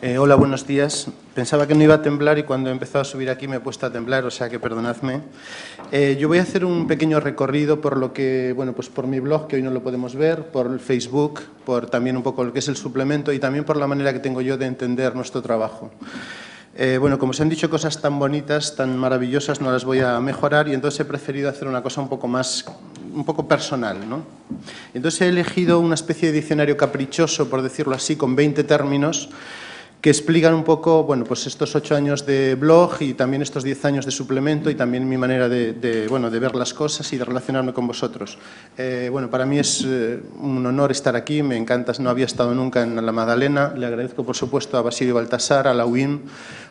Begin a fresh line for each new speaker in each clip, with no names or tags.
Eh, hola, buenos días. Pensaba que no iba a temblar y cuando he empezado a subir aquí me he puesto a temblar, o sea que perdonadme. Eh, yo voy a hacer un pequeño recorrido por lo que, bueno, pues por mi blog, que hoy no lo podemos ver, por el Facebook, por también un poco lo que es el suplemento y también por la manera que tengo yo de entender nuestro trabajo. Eh, bueno, como se han dicho cosas tan bonitas, tan maravillosas, no las voy a mejorar y entonces he preferido hacer una cosa un poco más, un poco personal, ¿no? Entonces he elegido una especie de diccionario caprichoso, por decirlo así, con 20 términos que explican un poco bueno, pues estos ocho años de blog y también estos diez años de suplemento y también mi manera de, bueno, de ver las cosas y de relacionarme con vosotros. Eh, bueno, para mí es eh, un honor estar aquí, me encanta, no había estado nunca en la Magdalena, le agradezco por supuesto a Basilio Baltasar, a la UIM,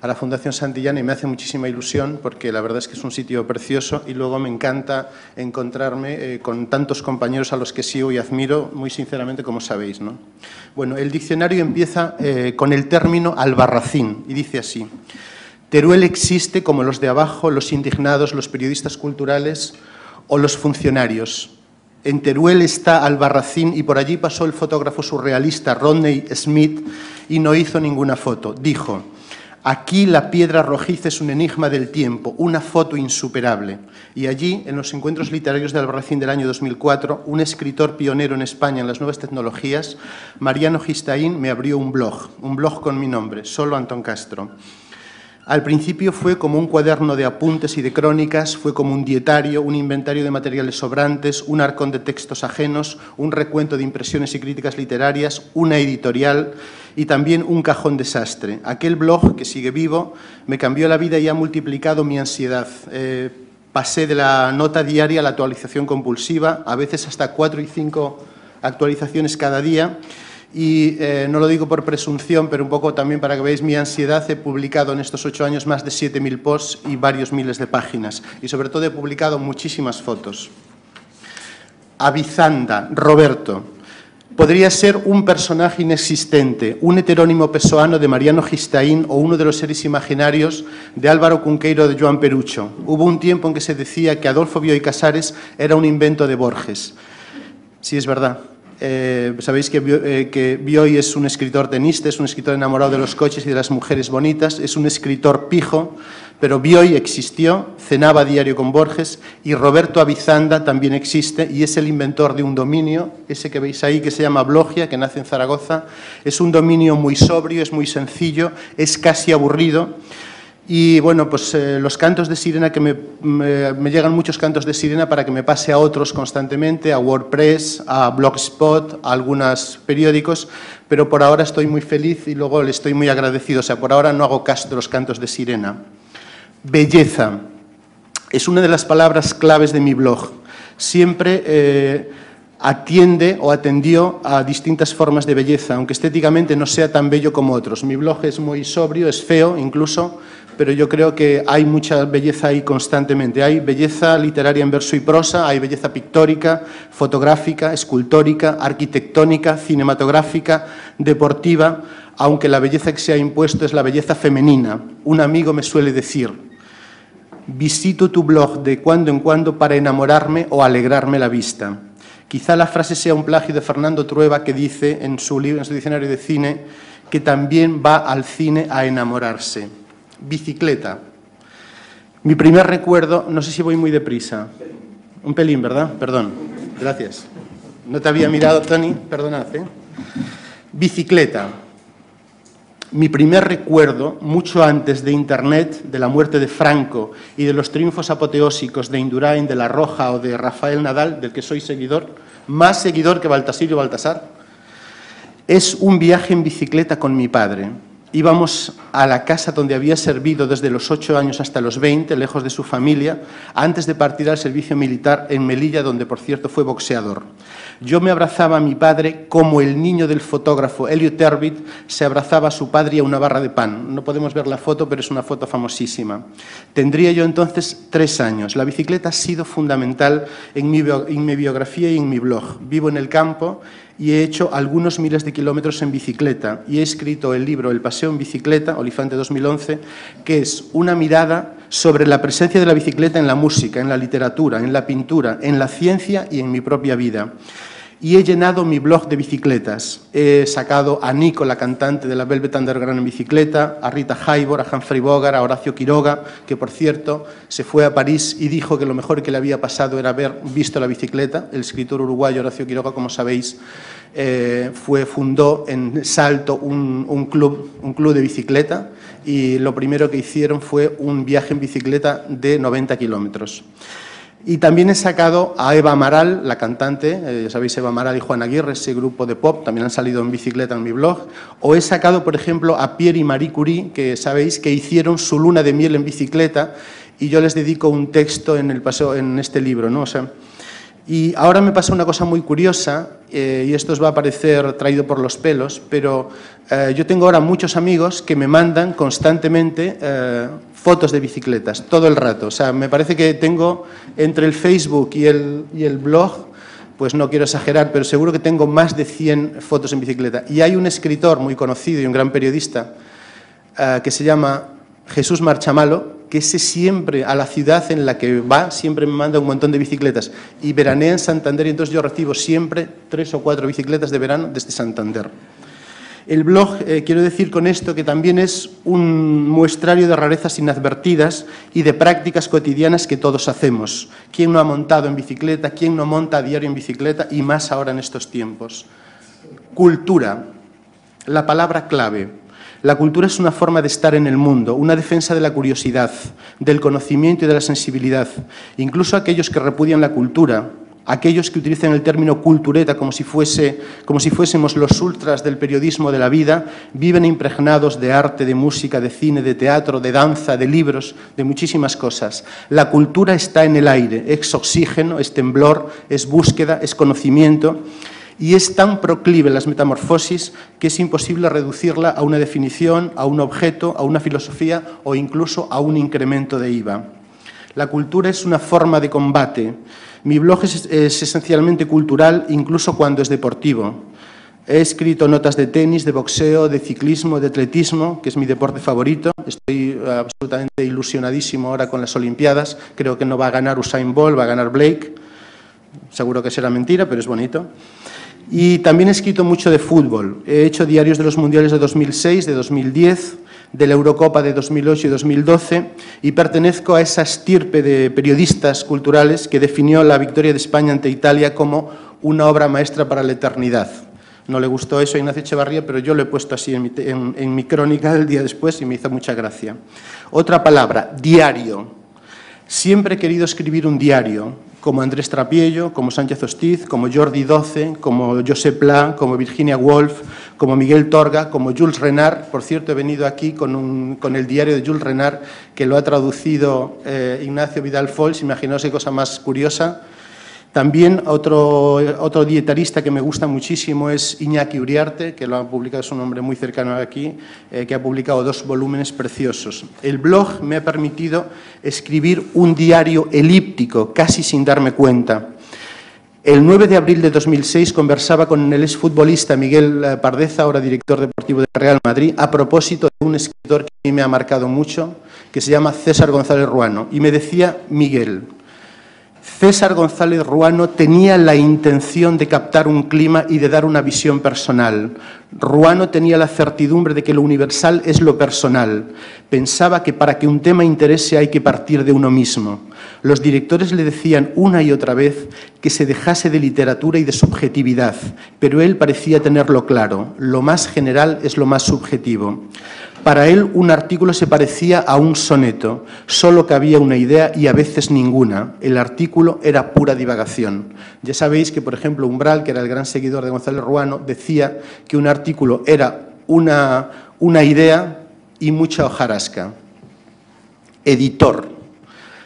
a la Fundación Santillana y me hace muchísima ilusión porque la verdad es que es un sitio precioso y luego me encanta encontrarme eh, con tantos compañeros a los que sigo y admiro, muy sinceramente, como sabéis. ¿no? Bueno, el diccionario empieza con el término albarracín y dice así, Teruel existe como los de abajo, los indignados, los periodistas culturales o los funcionarios. En Teruel está Albarracín y por allí pasó el fotógrafo surrealista Rodney Smith y no hizo ninguna foto. Dijo, Aquí la piedra rojiza es un enigma del tiempo, una foto insuperable. Y allí, en los encuentros literarios de Albarracín del año 2004, un escritor pionero en España en las nuevas tecnologías, Mariano Gistaín, me abrió un blog, un blog con mi nombre, solo Antón Castro. Al principio fue como un cuaderno de apuntes y de crónicas, fue como un dietario, un inventario de materiales sobrantes, un arcón de textos ajenos, un recuento de impresiones y críticas literarias, una editorial y también un cajón desastre. Aquel blog que sigue vivo me cambió la vida y ha multiplicado mi ansiedad. Eh, pasé de la nota diaria a la actualización compulsiva, a veces hasta cuatro y cinco actualizaciones cada día y eh, no lo digo por presunción, pero un poco también para que veáis mi ansiedad, he publicado en estos ocho años más de 7.000 posts y varios miles de páginas. Y sobre todo he publicado muchísimas fotos. Avizanda, Roberto. Podría ser un personaje inexistente, un heterónimo pesoano de Mariano Gistaín o uno de los seres imaginarios de Álvaro Cunqueiro de Joan Perucho. Hubo un tiempo en que se decía que Adolfo Bioy Casares era un invento de Borges. Sí, es verdad. Eh, sabéis que, eh, Bioy es un escritor tenista, es un escritor enamorado de los coches y de las mujeres bonitas, es un escritor pijo, pero Bioy existió, cenaba diario con Borges y Roberto Avizanda también existe y es el inventor de un dominio, ese que veis ahí que se llama Blogia, que nace en Zaragoza. Es un dominio muy sobrio, es muy sencillo, es casi aburrido y bueno, pues eh, los cantos de sirena que me, llegan muchos cantos de sirena para que me pase a otros constantemente, a WordPress, a Blogspot, a algunos periódicos, pero por ahora estoy muy feliz y luego le estoy muy agradecido. O sea, por ahora no hago caso de los cantos de sirena. Belleza es una de las palabras claves de mi blog. Siempre eh, atiende o atendió a distintas formas de belleza, aunque estéticamente no sea tan bello como otros. Mi blog es muy sobrio, es feo incluso, pero yo creo que hay mucha belleza ahí constantemente. Hay belleza literaria en verso y prosa, hay belleza pictórica, fotográfica, escultórica, arquitectónica, cinematográfica, deportiva, aunque la belleza que se ha impuesto es la belleza femenina. Un amigo me suele decir, visito tu blog de cuando en cuando para enamorarme o alegrarme la vista. Quizá la frase sea un plagio de Fernando Trueba que dice en su, libro, en su diccionario de cine que también va al cine a enamorarse. Bicicleta. Mi primer recuerdo, no sé si voy muy deprisa. Un pelín, ¿verdad? Perdón. Gracias. No te había mirado, Tony. Perdonad. ¿eh? Bicicleta. Mi primer recuerdo, mucho antes de Internet, de la muerte de Franco y de los triunfos apoteósicos de Indurain, de La Roja o de Rafael Nadal, del que soy seguidor, más seguidor que Baltasar Baltasar, es un viaje en bicicleta con mi padre íbamos a la casa donde había servido desde los ocho años hasta los veinte, lejos de su familia, antes de partir al servicio militar en Melilla, donde por cierto fue boxeador. Yo me abrazaba a mi padre como el niño del fotógrafo Elliot Erwitt se abrazaba a su padre a una barra de pan. No podemos ver la foto, pero es una foto famosísima. Tendría yo entonces tres años. La bicicleta ha sido fundamental en mi biografía y en mi blog. Vivo en el campo y he hecho algunos miles de kilómetros en bicicleta y he escrito el libro El paseo en bicicleta, Olifante 2011, que es una mirada sobre la presencia de la bicicleta en la música, en la literatura, en la pintura, en la ciencia y en mi propia vida. Y he llenado mi blog de bicicletas. He sacado a Nico, la cantante de la Velvet Underground en bicicleta, a Rita Haibor, a Humphrey Bogart, a Horacio Quiroga, que por cierto se fue a París y dijo que lo mejor que le había pasado era haber visto la bicicleta. El escritor uruguayo Horacio Quiroga, como sabéis, eh, fue, fundó en Salto un, club, un club de bicicleta y lo primero que hicieron fue un viaje en bicicleta de 90 kilómetros. Y también he sacado a Eva Amaral, la cantante, eh, ya sabéis, Eva Amaral y Juan Aguirre, ese grupo de pop, también han salido en bicicleta en mi blog. O he sacado, por ejemplo, a Pierre y Marie Curie, que sabéis que hicieron su luna de miel en bicicleta, y yo les dedico un texto en, este libro. ¿no? O y ahora me pasa una cosa muy curiosa, eh, y esto os va a parecer traído por los pelos, pero eh, yo tengo ahora muchos amigos que me mandan constantemente fotos de bicicletas, todo el rato. O sea, me parece que tengo entre el Facebook y el, y el blog, pues no quiero exagerar, pero seguro que tengo más de 100 fotos en bicicleta. Y hay un escritor muy conocido y un gran periodista eh, que se llama Jesús Marchamalo, que ese siempre, a la ciudad en la que va, siempre me manda un montón de bicicletas. Y veranea en Santander y entonces yo recibo siempre tres o cuatro bicicletas de verano desde Santander. El blog, eh, quiero decir con esto que también es un muestrario de rarezas inadvertidas y de prácticas cotidianas que todos hacemos. ¿Quién no ha montado en bicicleta? ¿Quién no monta a diario en bicicleta? Y más ahora en estos tiempos. Cultura, la palabra clave. La cultura es una forma de estar en el mundo, una defensa de la curiosidad, del conocimiento y de la sensibilidad. Incluso aquellos que repudian la cultura, aquellos que utilizan el término cultureta como si, fuese, como si fuésemos los ultras del periodismo de la vida, viven impregnados de arte, de música, de cine, de teatro, de danza, de libros, de muchísimas cosas. La cultura está en el aire, es oxígeno, es temblor, es búsqueda, es conocimiento y es tan proclive las metamorfosis que es imposible reducirla a una definición, a un objeto, a una filosofía o incluso a un incremento de IVA. La cultura es una forma de combate, mi blog es, esencialmente cultural, incluso cuando es deportivo. He escrito notas de tenis, de boxeo, de ciclismo, de atletismo, que es mi deporte favorito. Estoy absolutamente ilusionadísimo ahora con las Olimpiadas. Creo que no va a ganar Usain Bolt, va a ganar Blake. Seguro que será mentira, pero es bonito. Y también he escrito mucho de fútbol. He hecho diarios de los Mundiales de 2006, de 2010, de la Eurocopa de 2008 y 2012 y pertenezco a esa estirpe de periodistas culturales que definió la victoria de España ante Italia como una obra maestra para la eternidad. No le gustó eso a Ignacio Echevarría, pero yo lo he puesto así en mi, en mi crónica el día después y me hizo mucha gracia. Otra palabra, diario. Siempre he querido escribir un diario, como Andrés Trapiello, como Sánchez Hostiz, como Jordi Doce, como Josep Pla, como Virginia Woolf, como Miguel Torga, como Jules Renard. Por cierto, he venido aquí con, el diario de Jules Renard, que lo ha traducido eh, Ignacio Vidal Fols. Imaginaos qué cosa más curiosa. También otro, otro dietarista que me gusta muchísimo es Iñaki Uriarte, que lo ha publicado, es un hombre muy cercano aquí, eh, que ha publicado dos volúmenes preciosos. El blog me ha permitido escribir un diario elíptico, casi sin darme cuenta. El 9 de abril de 2006 conversaba con el exfutbolista Miguel eh, Pardeza, ahora director deportivo de Real Madrid, a propósito de un escritor que a mí me ha marcado mucho, que se llama César González Ruano. Y me decía Miguel, César González Ruano tenía la intención de captar un clima y de dar una visión personal. Ruano tenía la certidumbre de que lo universal es lo personal. Pensaba que para que un tema interese hay que partir de uno mismo. Los directores le decían una y otra vez que se dejase de literatura y de subjetividad, pero él parecía tenerlo claro. Lo más general es lo más subjetivo. Para él un artículo se parecía a un soneto, solo cabía una idea y a veces ninguna. El artículo era pura divagación. Ya sabéis que, por ejemplo, Umbral, que era el gran seguidor de González Ruano, decía que un artículo era una, una idea y mucha hojarasca. Editor.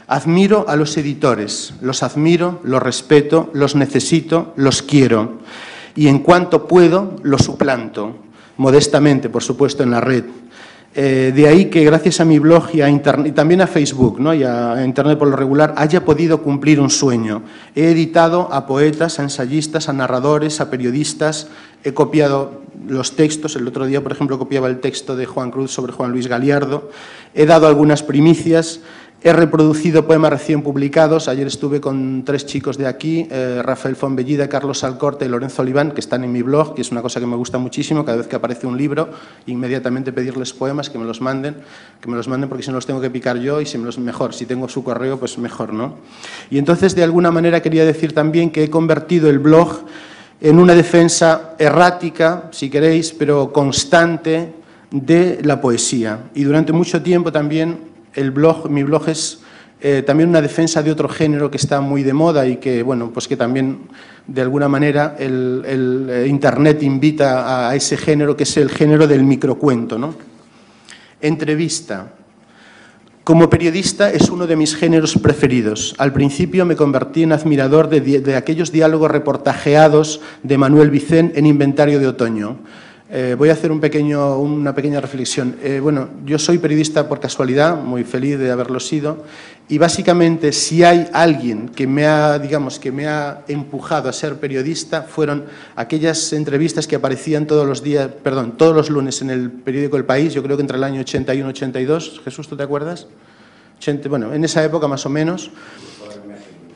Admiro a los editores, los admiro, los respeto, los necesito, los quiero. Y en cuanto puedo, los suplanto, modestamente, por supuesto, en la red. Eh, de ahí que gracias a mi blog y, a internet, y también a Facebook ¿no? y a Internet por lo regular haya podido cumplir un sueño. He editado a poetas, a ensayistas, a narradores, a periodistas, he copiado los textos, el otro día por ejemplo copiaba el texto de Juan Cruz sobre Juan Luis Galiardo, he dado algunas primicias He reproducido poemas recién publicados. Ayer estuve con tres chicos de aquí, eh, Rafael Fonbellida, Carlos Alcorte y Lorenzo Oliván, que están en mi blog, que es una cosa que me gusta muchísimo. Cada vez que aparece un libro, inmediatamente pedirles poemas, que me los manden, que me los manden porque si no los tengo que picar yo y si me los mejor. Si tengo su correo, pues mejor, ¿no? Y entonces, de alguna manera, quería decir también que he convertido el blog en una defensa errática, si queréis, pero constante de la poesía. Y durante mucho tiempo también el blog, mi blog es eh, también una defensa de otro género que está muy de moda y que, bueno, pues que también de alguna manera el, eh, Internet invita a, ese género que es el género del microcuento. ¿no? Entrevista. Como periodista es uno de mis géneros preferidos. Al principio me convertí en admirador de, aquellos diálogos reportajeados de Manuel Vicén en Inventario de Otoño. Eh, voy a hacer una pequeña reflexión. Eh, bueno, yo soy periodista por casualidad, muy feliz de haberlo sido, y básicamente si hay alguien que me ha, digamos, que me ha empujado a ser periodista, fueron aquellas entrevistas que aparecían todos los días, perdón, todos los lunes en el periódico El País, yo creo que entre el año 81 y 82. Jesús, ¿tú te acuerdas? bueno, en esa época más o menos.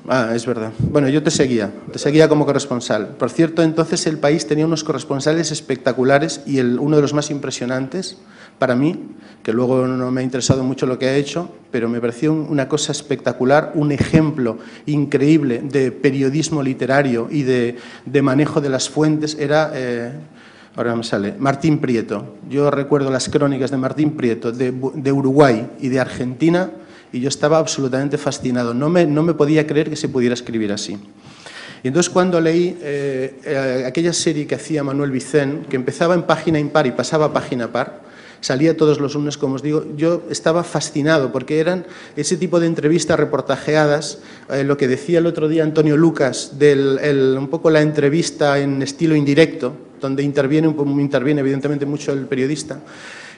Ah, es verdad. Bueno, yo te seguía, te seguía como corresponsal. Por cierto, entonces el país tenía unos corresponsales espectaculares y el, uno de los más impresionantes para mí, que luego no me ha interesado mucho lo que ha hecho, pero me pareció una cosa espectacular, un ejemplo increíble de periodismo literario y de, manejo de las fuentes, era... Eh, ahora me sale, Martín Prieto. Yo recuerdo las crónicas de Martín Prieto de, de Uruguay y de Argentina y yo estaba absolutamente fascinado. No me, no me podía creer que se pudiera escribir así. Y entonces cuando leí eh, eh, aquella serie que hacía Manuel Vicén, que empezaba en página impar y pasaba a página par, salía todos los lunes, como os digo, yo estaba fascinado porque eran ese tipo de entrevistas reportajeadas, eh, lo que decía el otro día Antonio Lucas, del, un poco la entrevista en estilo indirecto, donde interviene, interviene evidentemente mucho el periodista.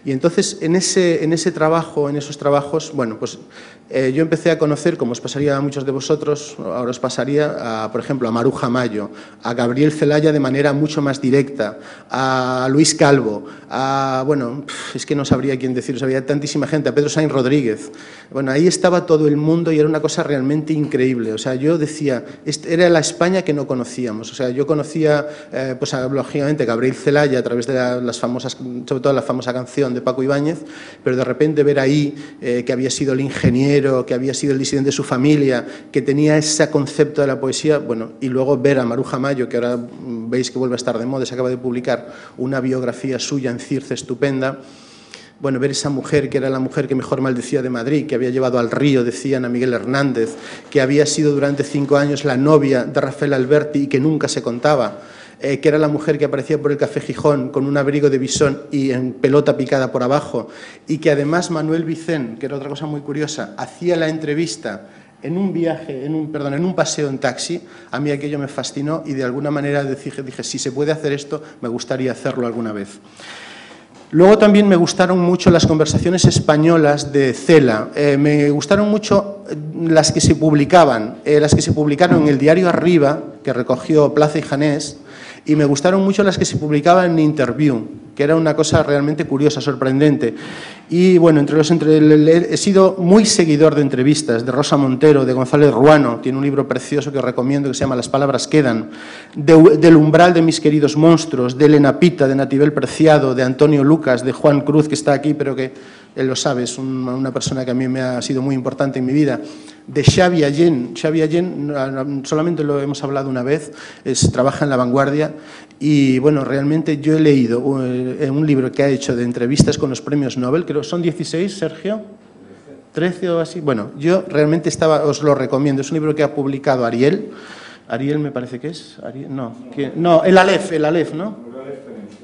Y entonces, en ese, en ese trabajo, en esos trabajos, bueno, pues eh, yo empecé a conocer, como os pasaría a muchos de vosotros, ahora os pasaría, a, por ejemplo, a Maruja Mayo, a Gabriel Celaya de manera mucho más directa, a Luis Calvo, a, bueno, es que no sabría quién deciros, había tantísima gente, a Pedro Sainz Rodríguez. Bueno, ahí estaba todo el mundo y era una cosa realmente increíble. O sea, yo decía, era la España que no conocíamos. O sea, yo conocía, eh, pues lógicamente, Gabriel Celaya a través de las famosas, sobre todo la famosa canción de Paco Ibáñez, pero de repente ver ahí eh, que había sido el ingeniero, que había sido el disidente de su familia, que tenía ese concepto de la poesía, bueno, y luego ver a Maruja Mayo, que ahora veis que vuelve a estar de moda, se acaba de publicar una biografía suya en Circe estupenda, bueno, ver esa mujer que era la mujer que mejor maldecía de Madrid, que había llevado al río, decían a Miguel Hernández, que había sido durante cinco años la novia de Rafael Alberti y que nunca se contaba. Eh, que era la mujer que aparecía por el Café Gijón con un abrigo de bisón y en pelota picada por abajo, y que además Manuel Vicén, que era otra cosa muy curiosa, hacía la entrevista en un viaje, en un, perdón, en un paseo en taxi, a mí aquello me fascinó y de alguna manera dije, dije, si se puede hacer esto, me gustaría hacerlo alguna vez. Luego también me gustaron mucho las conversaciones españolas de Cela. Eh, me gustaron mucho eh, las que se publicaban, las que se publicaron en el diario Arriba, que recogió Plaza y Janés, y me gustaron mucho las que se publicaban en Interview, que era una cosa realmente curiosa, sorprendente. Y bueno, entre los entre, he sido muy seguidor de entrevistas de Rosa Montero, de González Ruano, tiene un libro precioso que recomiendo que se llama Las palabras quedan, del umbral de mis queridos monstruos, de Elena Pita, de Natibel Preciado, de Antonio Lucas, de Juan Cruz, que está aquí, pero que él lo sabe, es una persona que a mí me ha sido muy importante en mi vida de Xavi Allen. Xavi Allen, solamente lo hemos hablado una vez, es, trabaja en La Vanguardia y bueno, realmente yo he leído eh, un, libro que ha hecho de entrevistas con los premios Nobel, creo son 16, Sergio. 13 o así. Bueno, yo realmente estaba, os lo recomiendo. Es un libro que ha publicado Ariel. Ariel me parece que es. no, no, el Aleph, el Aleph, ¿no?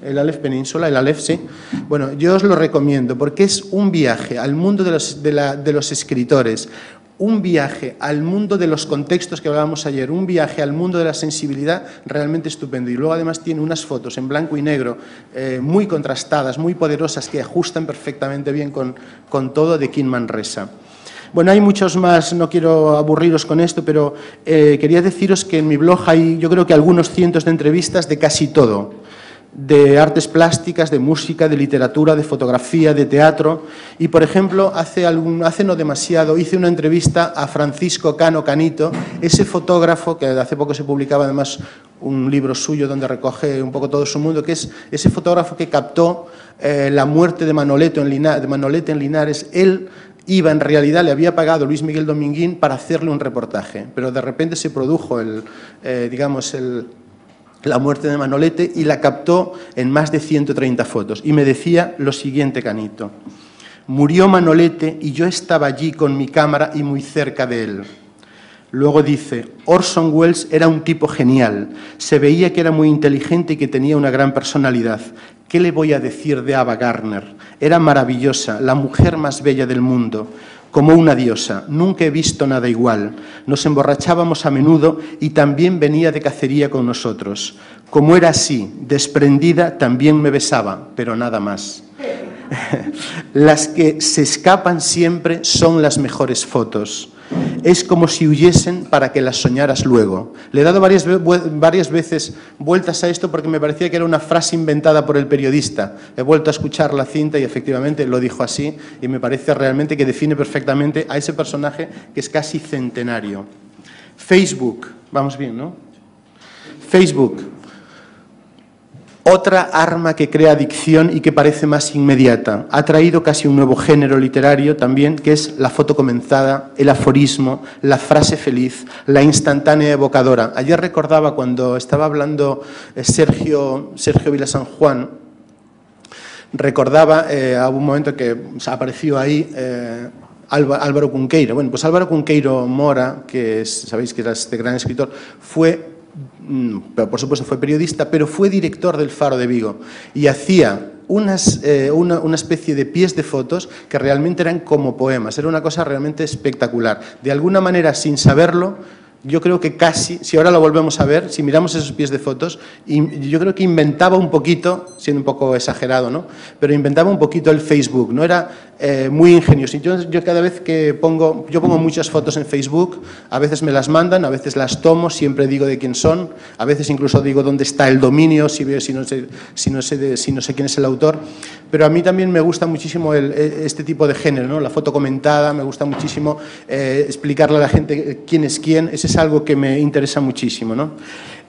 El Aleph Península, el Aleph, sí. Bueno, yo os lo recomiendo porque es un viaje al mundo de los escritores, un viaje al mundo de los contextos que hablábamos ayer, un viaje al mundo de la sensibilidad realmente estupendo. Y luego además tiene unas fotos en blanco y negro eh, muy contrastadas, muy poderosas, que ajustan perfectamente bien con, con todo de Kim Manresa. Bueno, hay muchos más, no quiero aburriros con esto, pero eh, quería deciros que en mi blog hay yo creo que algunos cientos de entrevistas de casi todo de artes plásticas, de música, de literatura, de fotografía, de teatro. Y, por ejemplo, hace, hace no demasiado hice una entrevista a Francisco Cano Canito, ese fotógrafo que hace poco se publicaba además un libro suyo donde recoge un poco todo su mundo, que es ese fotógrafo que captó eh, la muerte de, Manoleto en Linares, Manolete en Linares. Él iba, en realidad le había pagado Luis Miguel Dominguín para hacerle un reportaje, pero de repente se produjo el, eh, digamos, el la muerte de Manolete y la captó en más de 130 fotos. Y me decía lo siguiente, Canito. Murió Manolete y yo estaba allí con mi cámara y muy cerca de él. Luego dice, Orson Welles era un tipo genial, se veía que era muy inteligente y que tenía una gran personalidad. ¿Qué le voy a decir de Ava Gardner? Era maravillosa, la mujer más bella del mundo como una diosa. Nunca he visto nada igual. Nos emborrachábamos a menudo y también venía de cacería con nosotros. Como era así, desprendida, también me besaba, pero nada más. Las que se escapan siempre son las mejores fotos es como si huyesen para que las soñaras luego. Le he dado varias, varias veces vueltas a esto porque me parecía que era una frase inventada por el periodista. He vuelto a escuchar la cinta y efectivamente lo dijo así y me parece realmente que define perfectamente a ese personaje que es casi centenario. Facebook, vamos bien, ¿no? Facebook, otra arma que crea adicción y que parece más inmediata. Ha traído casi un nuevo género literario también, que es la foto comenzada, el aforismo, la frase feliz, la instantánea evocadora. Ayer recordaba cuando estaba hablando eh, Sergio, Sergio Vila San Juan, recordaba eh, a un momento que apareció ahí eh, Álvaro Cunqueiro. Bueno, pues Álvaro Cunqueiro Mora, que sabéis que era este gran escritor, fue por supuesto fue periodista, pero fue director del Faro de Vigo y hacía unas, eh, una, una, especie de pies de fotos que realmente eran como poemas, era una cosa realmente espectacular. De alguna manera, sin saberlo, yo creo que casi, si ahora lo volvemos a ver, si miramos esos pies de fotos, yo creo que inventaba un poquito, siendo un poco exagerado, ¿no? Pero inventaba un poquito el Facebook, no era eh, muy ingenioso. Yo, cada vez que pongo, yo pongo muchas fotos en Facebook, a veces me las mandan, a veces las tomo, siempre digo de quién son, a veces incluso digo dónde está el dominio, si, veo, si, no, sé, si, no, sé si no sé quién es el autor. Pero a mí también me gusta muchísimo e, este tipo de género, ¿no? La foto comentada, me gusta muchísimo eh, explicarle a la gente quién es quién. Ese es algo que me interesa muchísimo. ¿no?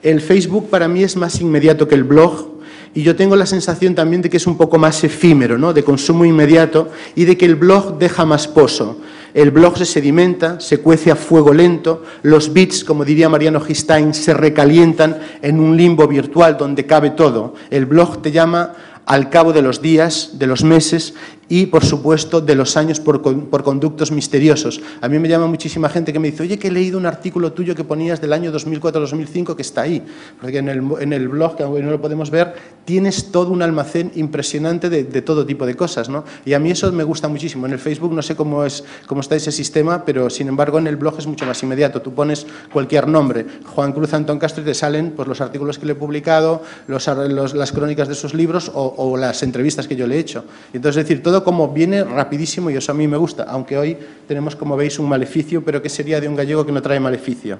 El Facebook para mí es más inmediato que el blog y yo tengo la sensación también de que es un poco más efímero, ¿no? de consumo inmediato y de que el blog deja más pozo. El blog se sedimenta, se cuece a fuego lento, los bits, como diría Mariano Gistain, se recalientan en un limbo virtual donde cabe todo. El blog te llama al cabo de los días, de los meses y, por supuesto, de los años por, conductos misteriosos. A mí me llama muchísima gente que me dice, oye, que he leído un artículo tuyo que ponías del año 2004-2005 que está ahí, porque en el, en el, blog, que aunque no lo podemos ver, tienes todo un almacén impresionante de, todo tipo de cosas, ¿no? Y a mí eso me gusta muchísimo. En el Facebook no sé cómo, es, cómo está ese sistema, pero sin embargo en el blog es mucho más inmediato. Tú pones cualquier nombre, Juan Cruz Antón Castro, y te salen pues, los artículos que le he publicado, las crónicas de sus libros o, o, las entrevistas que yo le he hecho. Entonces, es decir, todo como viene rapidísimo y eso a mí me gusta, aunque hoy tenemos, como veis, un maleficio, pero que sería de un gallego que no trae maleficio.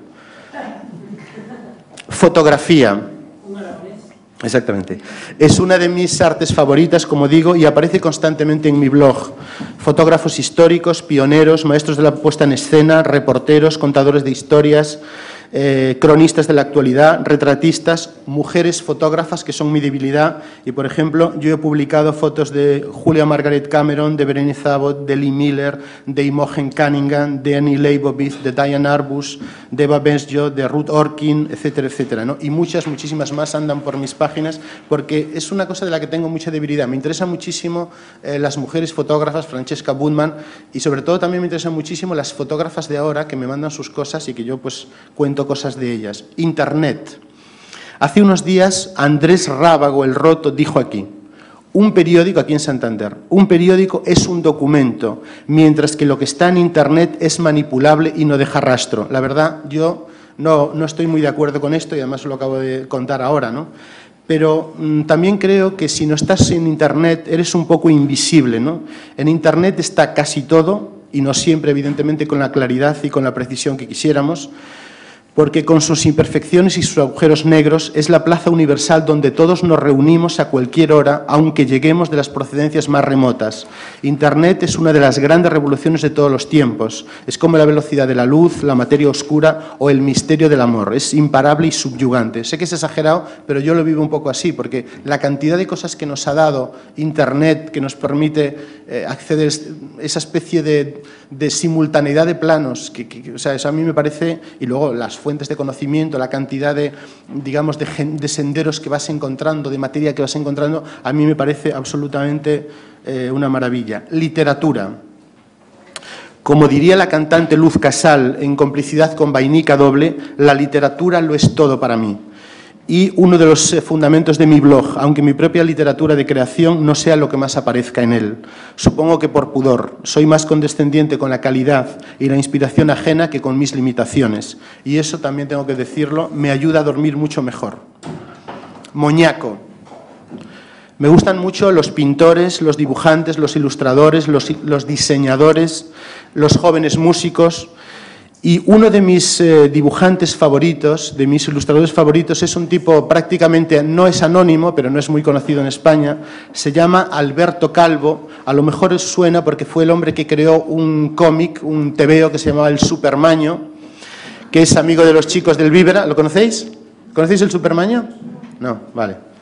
Fotografía. Exactamente. Es una de mis artes favoritas, como digo, y aparece constantemente en mi blog. Fotógrafos históricos, pioneros, maestros de la puesta en escena, reporteros, contadores de historias, eh, cronistas de la actualidad, retratistas, mujeres fotógrafas que son mi debilidad. Y, por ejemplo, yo he publicado fotos de Julia Margaret Cameron, de Berenice Abbott, de Lee Miller, de Imogen Cunningham, de Annie Leibovitz, de Diane Arbus, de Eva Bensjo, de Ruth Orkin, etcétera, etcétera. ¿no? Y muchas, muchísimas más andan por mis páginas porque es una cosa de la que tengo mucha debilidad. Me interesan muchísimo eh, las mujeres fotógrafas, Francesca Budman, y sobre todo también me interesan muchísimo las fotógrafas de ahora que me mandan sus cosas y que yo pues cuento cosas de ellas. Internet. Hace unos días Andrés Rábago, el roto, dijo aquí, un periódico, aquí en Santander, un periódico es un documento, mientras que lo que está en Internet es manipulable y no deja rastro. La verdad, yo no, no estoy muy de acuerdo con esto y además lo acabo de contar ahora, ¿no? Pero mm, también creo que si no estás en Internet eres un poco invisible, ¿no? En Internet está casi todo y no siempre, evidentemente, con la claridad y con la precisión que quisiéramos porque con sus imperfecciones y sus agujeros negros es la plaza universal donde todos nos reunimos a cualquier hora, aunque lleguemos de las procedencias más remotas. Internet es una de las grandes revoluciones de todos los tiempos. Es como la velocidad de la luz, la materia oscura o el misterio del amor. Es imparable y subyugante. Sé que es exagerado, pero yo lo vivo un poco así, porque la cantidad de cosas que nos ha dado Internet, que nos permite eh, acceder a esa especie de, simultaneidad de planos, que, o sea, eso a mí me parece, y luego las fuentes de conocimiento, la cantidad de, digamos, de, senderos que vas encontrando, de materia que vas encontrando, a mí me parece absolutamente eh, una maravilla. Literatura. Como diría la cantante Luz Casal en complicidad con Vainica Doble, la literatura lo es todo para mí y uno de los eh, fundamentos de mi blog, aunque mi propia literatura de creación no sea lo que más aparezca en él. Supongo que por pudor. Soy más condescendiente con la calidad y la inspiración ajena que con mis limitaciones. Y eso también tengo que decirlo, me ayuda a dormir mucho mejor. Moñaco. Me gustan mucho los pintores, los dibujantes, los ilustradores, los, los diseñadores, los jóvenes músicos, y uno de mis eh, dibujantes favoritos, de mis ilustradores favoritos, es un tipo prácticamente, no es anónimo, pero no es muy conocido en España, se llama Alberto Calvo, a lo mejor os suena porque fue el hombre que creó un cómic, un tebeo que se llamaba El Supermaño, que es amigo de los chicos del Vívera, ¿lo conocéis? ¿Conocéis el Supermaño? No, vale.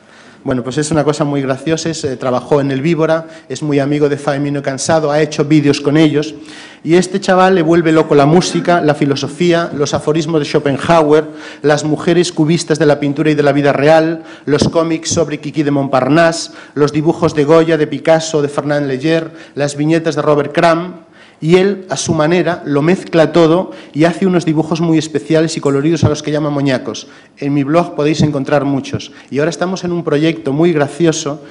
Bueno, pues es una cosa muy graciosa, eh, trabajó en el Víbora, es muy amigo de Faemino Cansado, ha hecho vídeos con ellos y este chaval le vuelve loco la música, la filosofía, los aforismos de Schopenhauer, las mujeres cubistas de la pintura y de la vida real, los cómics sobre Kiki de Montparnasse, los dibujos de Goya, de Picasso, de Fernand Leger, las viñetas de Robert Crumb, y él, a su manera, lo mezcla todo y hace unos dibujos muy especiales y coloridos a los que llama moñacos. En mi blog podéis encontrar muchos. Y ahora estamos en un proyecto muy gracioso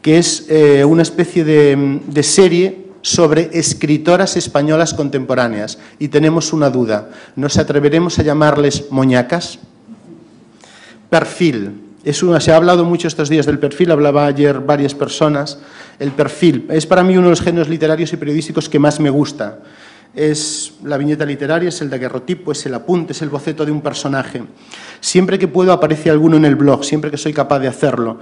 que es eh, una especie de, de serie sobre escritoras españolas contemporáneas. Y tenemos una duda. ¿Nos atreveremos a llamarles moñacas? Perfil. Es una, se ha hablado mucho estos días del perfil, hablaba ayer varias personas. El perfil es para mí uno de los géneros literarios y periodísticos que más me gusta. Es la viñeta literaria, es el daguerrotipo, es el apunte, es el boceto de un personaje. Siempre que puedo aparece alguno en el blog, siempre que soy capaz de hacerlo.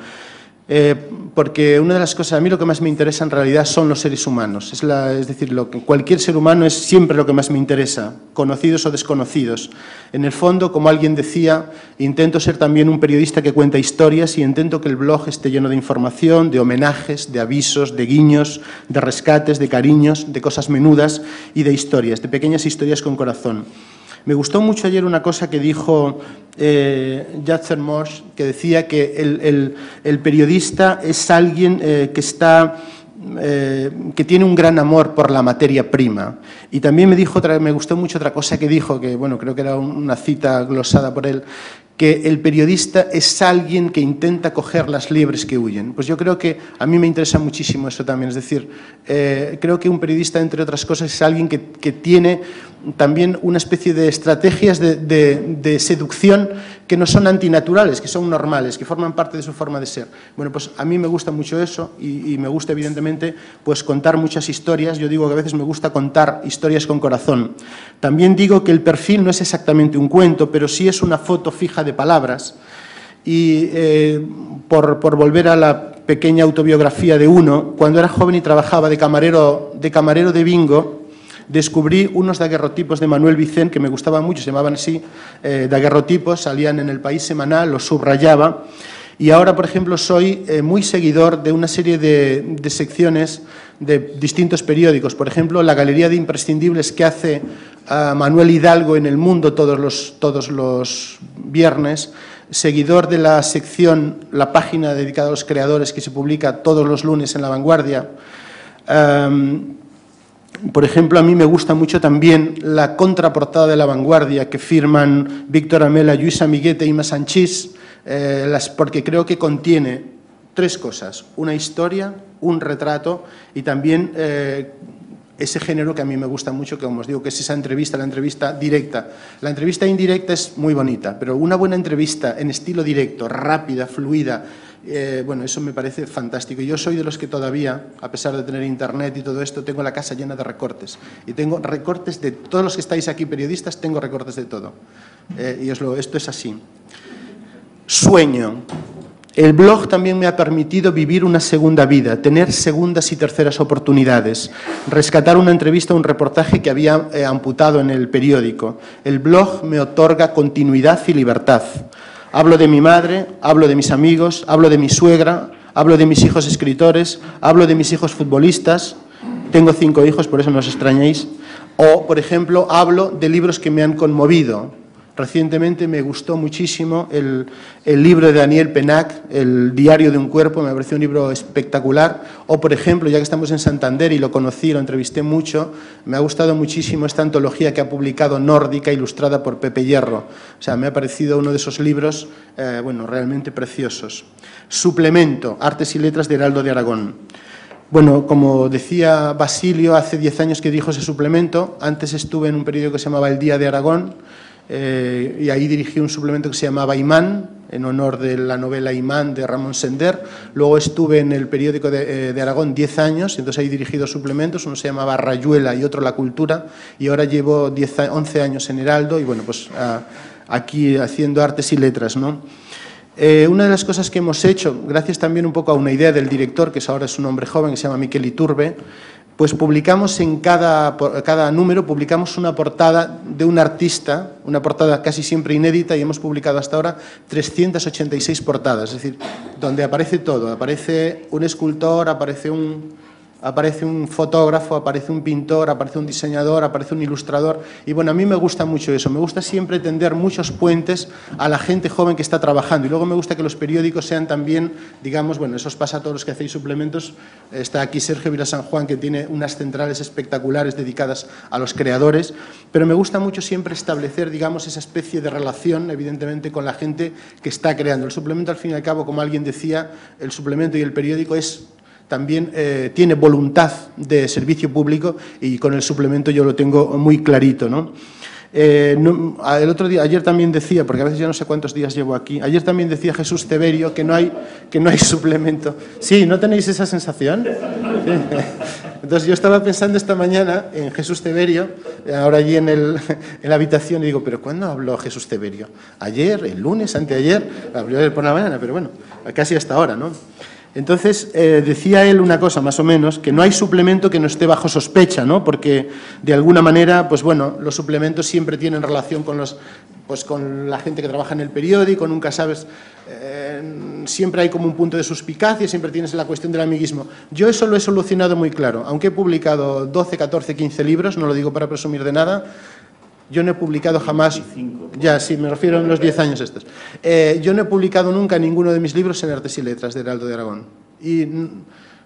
Eh, porque una de las cosas, a mí lo que más me interesa en realidad son los seres humanos. Es, decir, cualquier ser humano es siempre lo que más me interesa, conocidos o desconocidos. En el fondo, como alguien decía, intento ser también un periodista que cuenta historias y intento que el blog esté lleno de información, de homenajes, de avisos, de guiños, de rescates, de cariños, de cosas menudas y de historias, de pequeñas historias con corazón. Me gustó mucho ayer una cosa que dijo eh, Mosch, que decía que el, periodista es alguien eh, que está eh, que tiene un gran amor por la materia prima. Y también me dijo me gustó mucho otra cosa que dijo, que bueno, creo que era una cita glosada por él, que el periodista es alguien que intenta coger las liebres que huyen. Pues yo creo que a mí me interesa muchísimo eso también. Es decir, eh, creo que un periodista, entre otras cosas, es alguien que, tiene también una especie de estrategias de, seducción que no son antinaturales, que son normales, que forman parte de su forma de ser. Bueno, pues a mí me gusta mucho eso y, me gusta, evidentemente, pues contar muchas historias. Yo digo que a veces me gusta contar historias con corazón. También digo que el perfil no es exactamente un cuento, pero sí es una foto fija de palabras. Y eh, por, volver a la pequeña autobiografía de uno, cuando era joven y trabajaba de camarero de, camarero de bingo, descubrí unos daguerrotipos de Manuel Vicente que me gustaban mucho, se llamaban así, eh, daguerrotipos, salían en el País Semanal, los subrayaba. Y ahora, por ejemplo, soy eh, muy seguidor de una serie de, de, secciones de distintos periódicos. Por ejemplo, la Galería de Imprescindibles que hace a Manuel Hidalgo en El Mundo todos los, todos los viernes, seguidor de la sección, la página dedicada a los creadores que se publica todos los lunes en La Vanguardia. Por ejemplo, a mí me gusta mucho también la contraportada de La Vanguardia que firman Víctor Amela, Luis Amiguete y Ima Sanchís, eh, las, porque creo que contiene tres cosas, una historia, un retrato y también eh, ese género que a mí me gusta mucho, que como os digo, que es esa entrevista, la entrevista directa. La entrevista indirecta es muy bonita, pero una buena entrevista en estilo directo, rápida, fluida, Eh, bueno, eso me parece fantástico. Yo soy de los que todavía, a pesar de tener internet y todo esto, tengo la casa llena de recortes. Y tengo recortes de todos los que estáis aquí periodistas, tengo recortes de todo. Eh, y esto es así. Sueño. El blog también me ha permitido vivir una segunda vida, tener segundas y terceras oportunidades, rescatar una entrevista, un reportaje que había eh, amputado en el periódico. El blog me otorga continuidad y libertad. Hablo de mi madre, hablo de mis amigos, hablo de mi suegra, hablo de mis hijos escritores, hablo de mis hijos futbolistas. Tengo cinco hijos, por eso no os extrañéis. O, por ejemplo, hablo de libros que me han conmovido, Recientemente me gustó muchísimo el, libro de Daniel Penac, El diario de un cuerpo, me pareció un libro espectacular. O, por ejemplo, ya que estamos en Santander y lo conocí, lo entrevisté mucho, me ha gustado muchísimo esta antología que ha publicado Nórdica, ilustrada por Pepe Hierro. O sea, me ha parecido uno de esos libros, eh, bueno, realmente preciosos. Suplemento, Artes y Letras de Heraldo de Aragón. Bueno, como decía Basilio, hace diez años que dijo ese suplemento. Antes estuve en un periódico que se llamaba El Día de Aragón eh, y ahí dirigí un suplemento que se llamaba Imán, en honor de la novela Imán de Ramón Sender. Luego estuve en el periódico de, eh, Aragón 10 años, entonces ahí dirigí dos suplementos, uno se llamaba Rayuela y otro La Cultura, y ahora llevo 10, 11 años en Heraldo y bueno, pues aquí haciendo artes y letras, ¿no? Eh, una de las cosas que hemos hecho, gracias también un poco a una idea del director, que ahora es un hombre joven, que se llama Miquel Iturbe, pues publicamos en cada, cada, número, publicamos una portada de un artista, una portada casi siempre inédita, y hemos publicado hasta ahora 386 portadas, es decir, donde aparece todo, aparece un escultor, aparece un, aparece un fotógrafo, aparece un pintor, aparece un diseñador, aparece un ilustrador. Y bueno, a mí me gusta mucho eso, me gusta siempre tender muchos puentes a la gente joven que está trabajando. Y luego me gusta que los periódicos sean también, digamos, bueno, eso os pasa a todos los que hacéis suplementos. Está aquí Sergio Vila San Juan, que tiene unas centrales espectaculares dedicadas a los creadores. Pero me gusta mucho siempre establecer, digamos, esa especie de relación, evidentemente, con la gente que está creando. El suplemento, al fin y al cabo, como alguien decía, el suplemento y el periódico es también eh, tiene voluntad de servicio público y con el suplemento yo lo tengo muy clarito. ¿no? Eh, el otro día, ayer también decía, porque a veces ya no sé cuántos días llevo aquí, ayer también decía Jesús Teberio que no hay, que no hay suplemento. Sí, ¿no tenéis esa sensación? Entonces yo estaba pensando esta mañana en Jesús Teberio, ahora allí en, el, en la habitación, y digo, ¿pero cuándo habló Jesús Teberio? ¿Ayer, el lunes, anteayer? Habló por la mañana, pero bueno, casi hasta ahora, ¿no? Entonces, eh, decía él una cosa más o menos, que no hay suplemento que no esté bajo sospecha, ¿no? Porque de alguna manera, pues bueno, los suplementos siempre tienen relación con los pues con la gente que trabaja en el periódico, nunca sabes, eh, siempre hay como un punto de suspicacia, siempre tienes la cuestión del amiguismo. Yo eso lo he solucionado muy claro, aunque he publicado 12, 14, 15 libros, no lo digo para presumir de nada, yo no he publicado jamás... Ya, sí, me refiero a los 10 años estos. Eh, yo no he publicado nunca ninguno de mis libros en Artes y Letras de Heraldo de Aragón. Y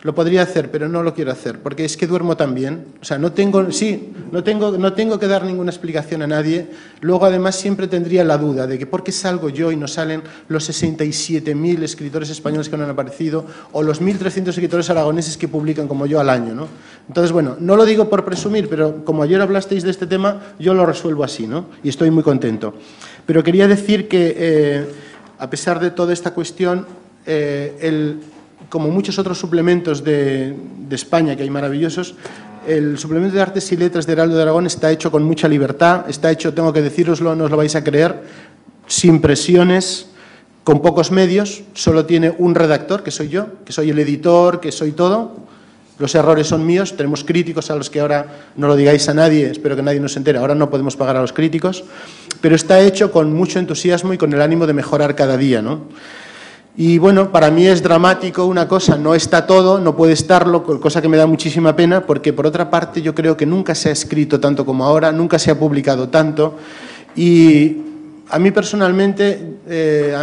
lo podría hacer, pero no lo quiero hacer, porque es que duermo tan bien. O sea, no tengo, sí, no tengo, no tengo que dar ninguna explicación a nadie. Luego, además, siempre tendría la duda de que por qué salgo yo y no salen los 67.000 escritores españoles que no han aparecido o los 1.300 escritores aragoneses que publican como yo al año, ¿no? Entonces, bueno, no lo digo por presumir, pero como ayer hablasteis de este tema, yo lo resuelvo así, ¿no? Y estoy muy contento. Pero quería decir que, eh, a pesar de toda esta cuestión, eh, el como muchos otros suplementos de, España, que hay maravillosos, el suplemento de Artes y Letras de Heraldo de Aragón está hecho con mucha libertad, está hecho, tengo que deciroslo, no os lo vais a creer, sin presiones, con pocos medios, solo tiene un redactor, que soy yo, que soy el editor, que soy todo. Los errores son míos, tenemos críticos a los que ahora no lo digáis a nadie, espero que nadie nos entere, ahora no podemos pagar a los críticos, pero está hecho con mucho entusiasmo y con el ánimo de mejorar cada día, ¿no? Y bueno, para mí es dramático una cosa, no está todo, no puede estarlo, cosa que me da muchísima pena, porque por otra parte yo creo que nunca se ha escrito tanto como ahora, nunca se ha publicado tanto. Y a mí personalmente, eh,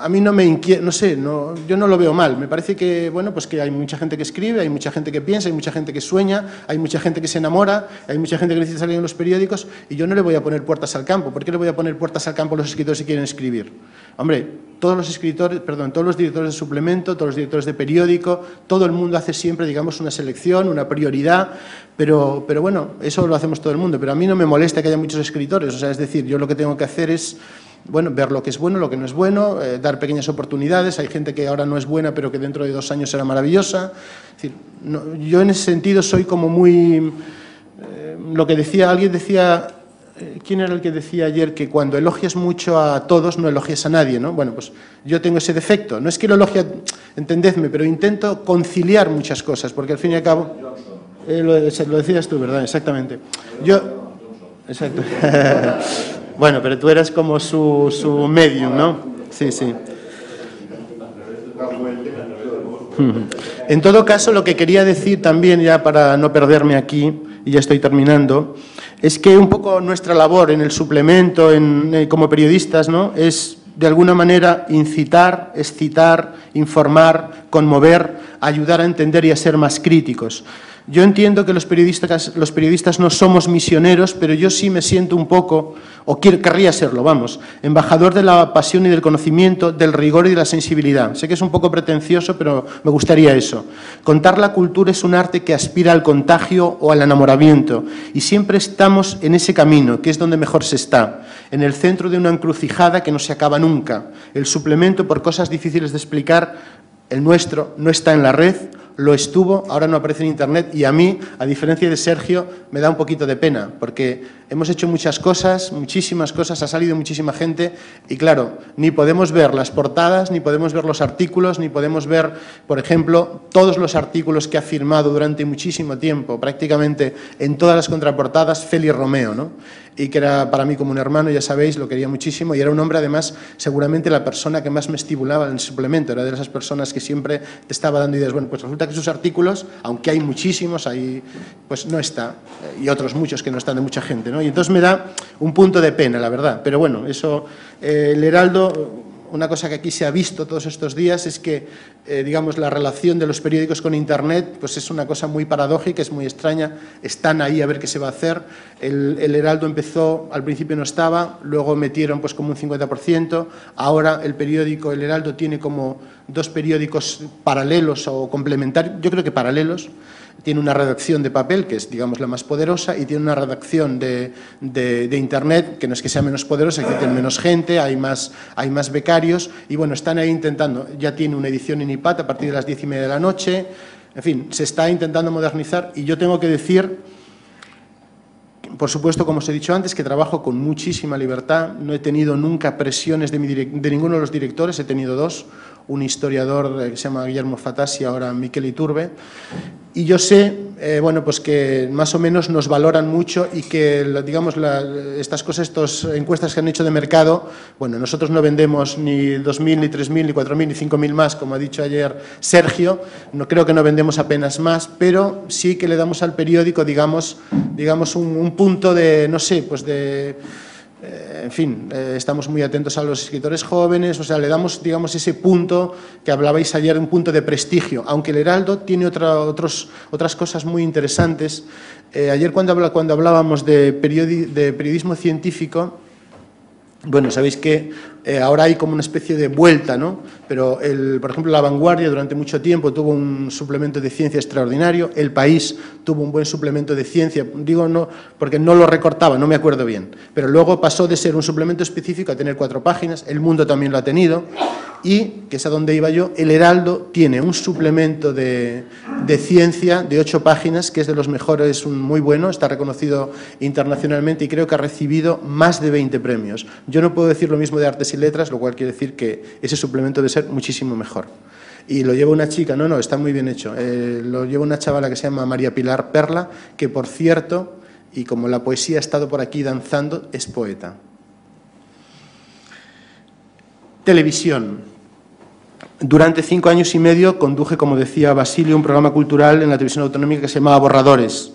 a, mí no me inquieta, no sé, no, yo no lo veo mal. Me parece que, bueno, pues que hay mucha gente que escribe, hay mucha gente que piensa, hay mucha gente que sueña, hay mucha gente que se enamora, hay mucha gente que necesita salir en los periódicos, y yo no le voy a poner puertas al campo. ¿Por qué le voy a poner puertas al campo a los escritores que quieren escribir? Hombre, todos los escritores, perdón, todos los directores de suplemento, todos los directores de periódico, todo el mundo hace siempre, digamos, una selección, una prioridad, pero, pero bueno, eso lo hacemos todo el mundo. Pero a mí no me molesta que haya muchos escritores, o sea, es decir, yo lo que tengo que hacer es bueno, ver lo que es bueno, lo que no es bueno, eh, dar pequeñas oportunidades. Hay gente que ahora no es buena, pero que dentro de dos años será maravillosa. yo en ese sentido soy como muy... Eh, lo que decía, alguien decía, ¿quién era el que decía ayer que cuando elogias mucho a todos no elogias a nadie? ¿no? Bueno, pues yo tengo ese defecto. No es que lo elogie, entendedme, pero intento conciliar muchas cosas, porque al fin y al cabo... lo, lo decías tú, ¿verdad? Exactamente. Yo... Exacto. Bueno, pero tú eras como su, su medium, ¿no? Sí, sí. En todo caso, lo que quería decir también, ya para no perderme aquí, y ya estoy terminando, es que un poco nuestra labor en el suplemento, en, eh, como periodistas, ¿no? es de alguna manera incitar, excitar, informar, conmover, ayudar a entender y a ser más críticos. Yo entiendo que los periodistas, no somos misioneros, pero yo sí me siento un poco, o querría serlo, vamos, embajador de la pasión y del conocimiento, del rigor y de la sensibilidad. Sé que es un poco pretencioso, pero me gustaría eso. Contar la cultura es un arte que aspira al contagio o al enamoramiento, y siempre estamos en ese camino, que es donde mejor se está, en el centro de una encrucijada que no se acaba nunca. El suplemento, por cosas difíciles de explicar, el nuestro no está en la red, lo estuvo, ahora no aparece en Internet y a mí, a diferencia de Sergio, me da un poquito de pena, porque hemos hecho muchas cosas, muchísimas cosas, ha salido muchísima gente y claro, ni podemos ver las portadas, ni podemos ver los artículos, ni podemos ver, por ejemplo, todos los artículos que ha firmado durante muchísimo tiempo, prácticamente en todas las contraportadas, Félix Romeo, ¿no? Y que era para mí como un hermano, ya sabéis, lo quería muchísimo y era un hombre además seguramente la persona que más me estimulaba en el suplemento, era de esas personas que siempre te estaba dando ideas. Bueno, pues resulta que sus artículos, aunque hay muchísimos, ahí pues no está, y otros muchos que no están de mucha gente, ¿no? Y entonces me da un punto de pena, la verdad, pero bueno, eso, eh, el Heraldo una cosa que aquí se ha visto todos estos días es que, eh, digamos, la relación de los periódicos con Internet pues es una cosa muy paradójica, es muy extraña. Están ahí a ver qué se va a hacer. El, Heraldo empezó, al principio no estaba, luego metieron pues como un 50%. Ahora el periódico, el Heraldo, tiene como dos periódicos paralelos o complementarios, yo creo que paralelos tiene una redacción de papel, que es, digamos, la más poderosa, y tiene una redacción de, Internet, que no es que sea menos poderosa, que tiene menos gente, hay más, hay más becarios, y bueno, están ahí intentando, ya tiene una edición en IPAT a partir de las diez y media de la noche, en fin, se está intentando modernizar, y yo tengo que decir por supuesto, como os he dicho antes, que trabajo con muchísima libertad. No he tenido nunca presiones de, de ninguno de los directores, he tenido dos un historiador eh, que se llama Guillermo Fatasi, ahora Miquel Iturbe. Y yo sé, eh, bueno, pues que más o menos nos valoran mucho y que, digamos, estas cosas, estas encuestas que han hecho de mercado, bueno, nosotros no vendemos ni 2.000, ni 3.000, ni 4.000, ni 5.000 más, como ha dicho ayer Sergio, no creo que no vendemos apenas más, pero sí que le damos al periódico, digamos, digamos un, un punto de, no sé, pues de eh, en fin, eh, estamos muy atentos a los escritores jóvenes, o sea, le damos, digamos, ese punto que hablabais ayer, un punto de prestigio, aunque el Heraldo tiene otros, otras cosas muy interesantes. Eh, ayer cuando, cuando hablábamos de, de periodismo científico, bueno, sabéis que eh, ahora hay como una especie de vuelta, ¿no? Pero, el, por ejemplo, La Vanguardia durante mucho tiempo tuvo un suplemento de ciencia extraordinario, El País tuvo un buen suplemento de ciencia, digo no, porque no lo recortaba, no me acuerdo bien, pero luego pasó de ser un suplemento específico a tener cuatro páginas, El Mundo también lo ha tenido, y, que es a donde iba yo, El Heraldo tiene un suplemento de, ciencia de ocho páginas, que es de los mejores, es un muy bueno, está reconocido internacionalmente y creo que ha recibido más de 20 premios. Yo no puedo decir lo mismo de artes y letras, lo cual quiere decir que ese suplemento debe ser muchísimo mejor. Y lo lleva una chica, no, no, está muy bien hecho, eh, lo lleva una chavala que se llama María Pilar Perla, que por cierto, y como la poesía ha estado por aquí danzando, es poeta. Televisión. Durante cinco años y medio conduje, como decía Basilio, un programa cultural en la televisión autonómica que se llamaba Borradores.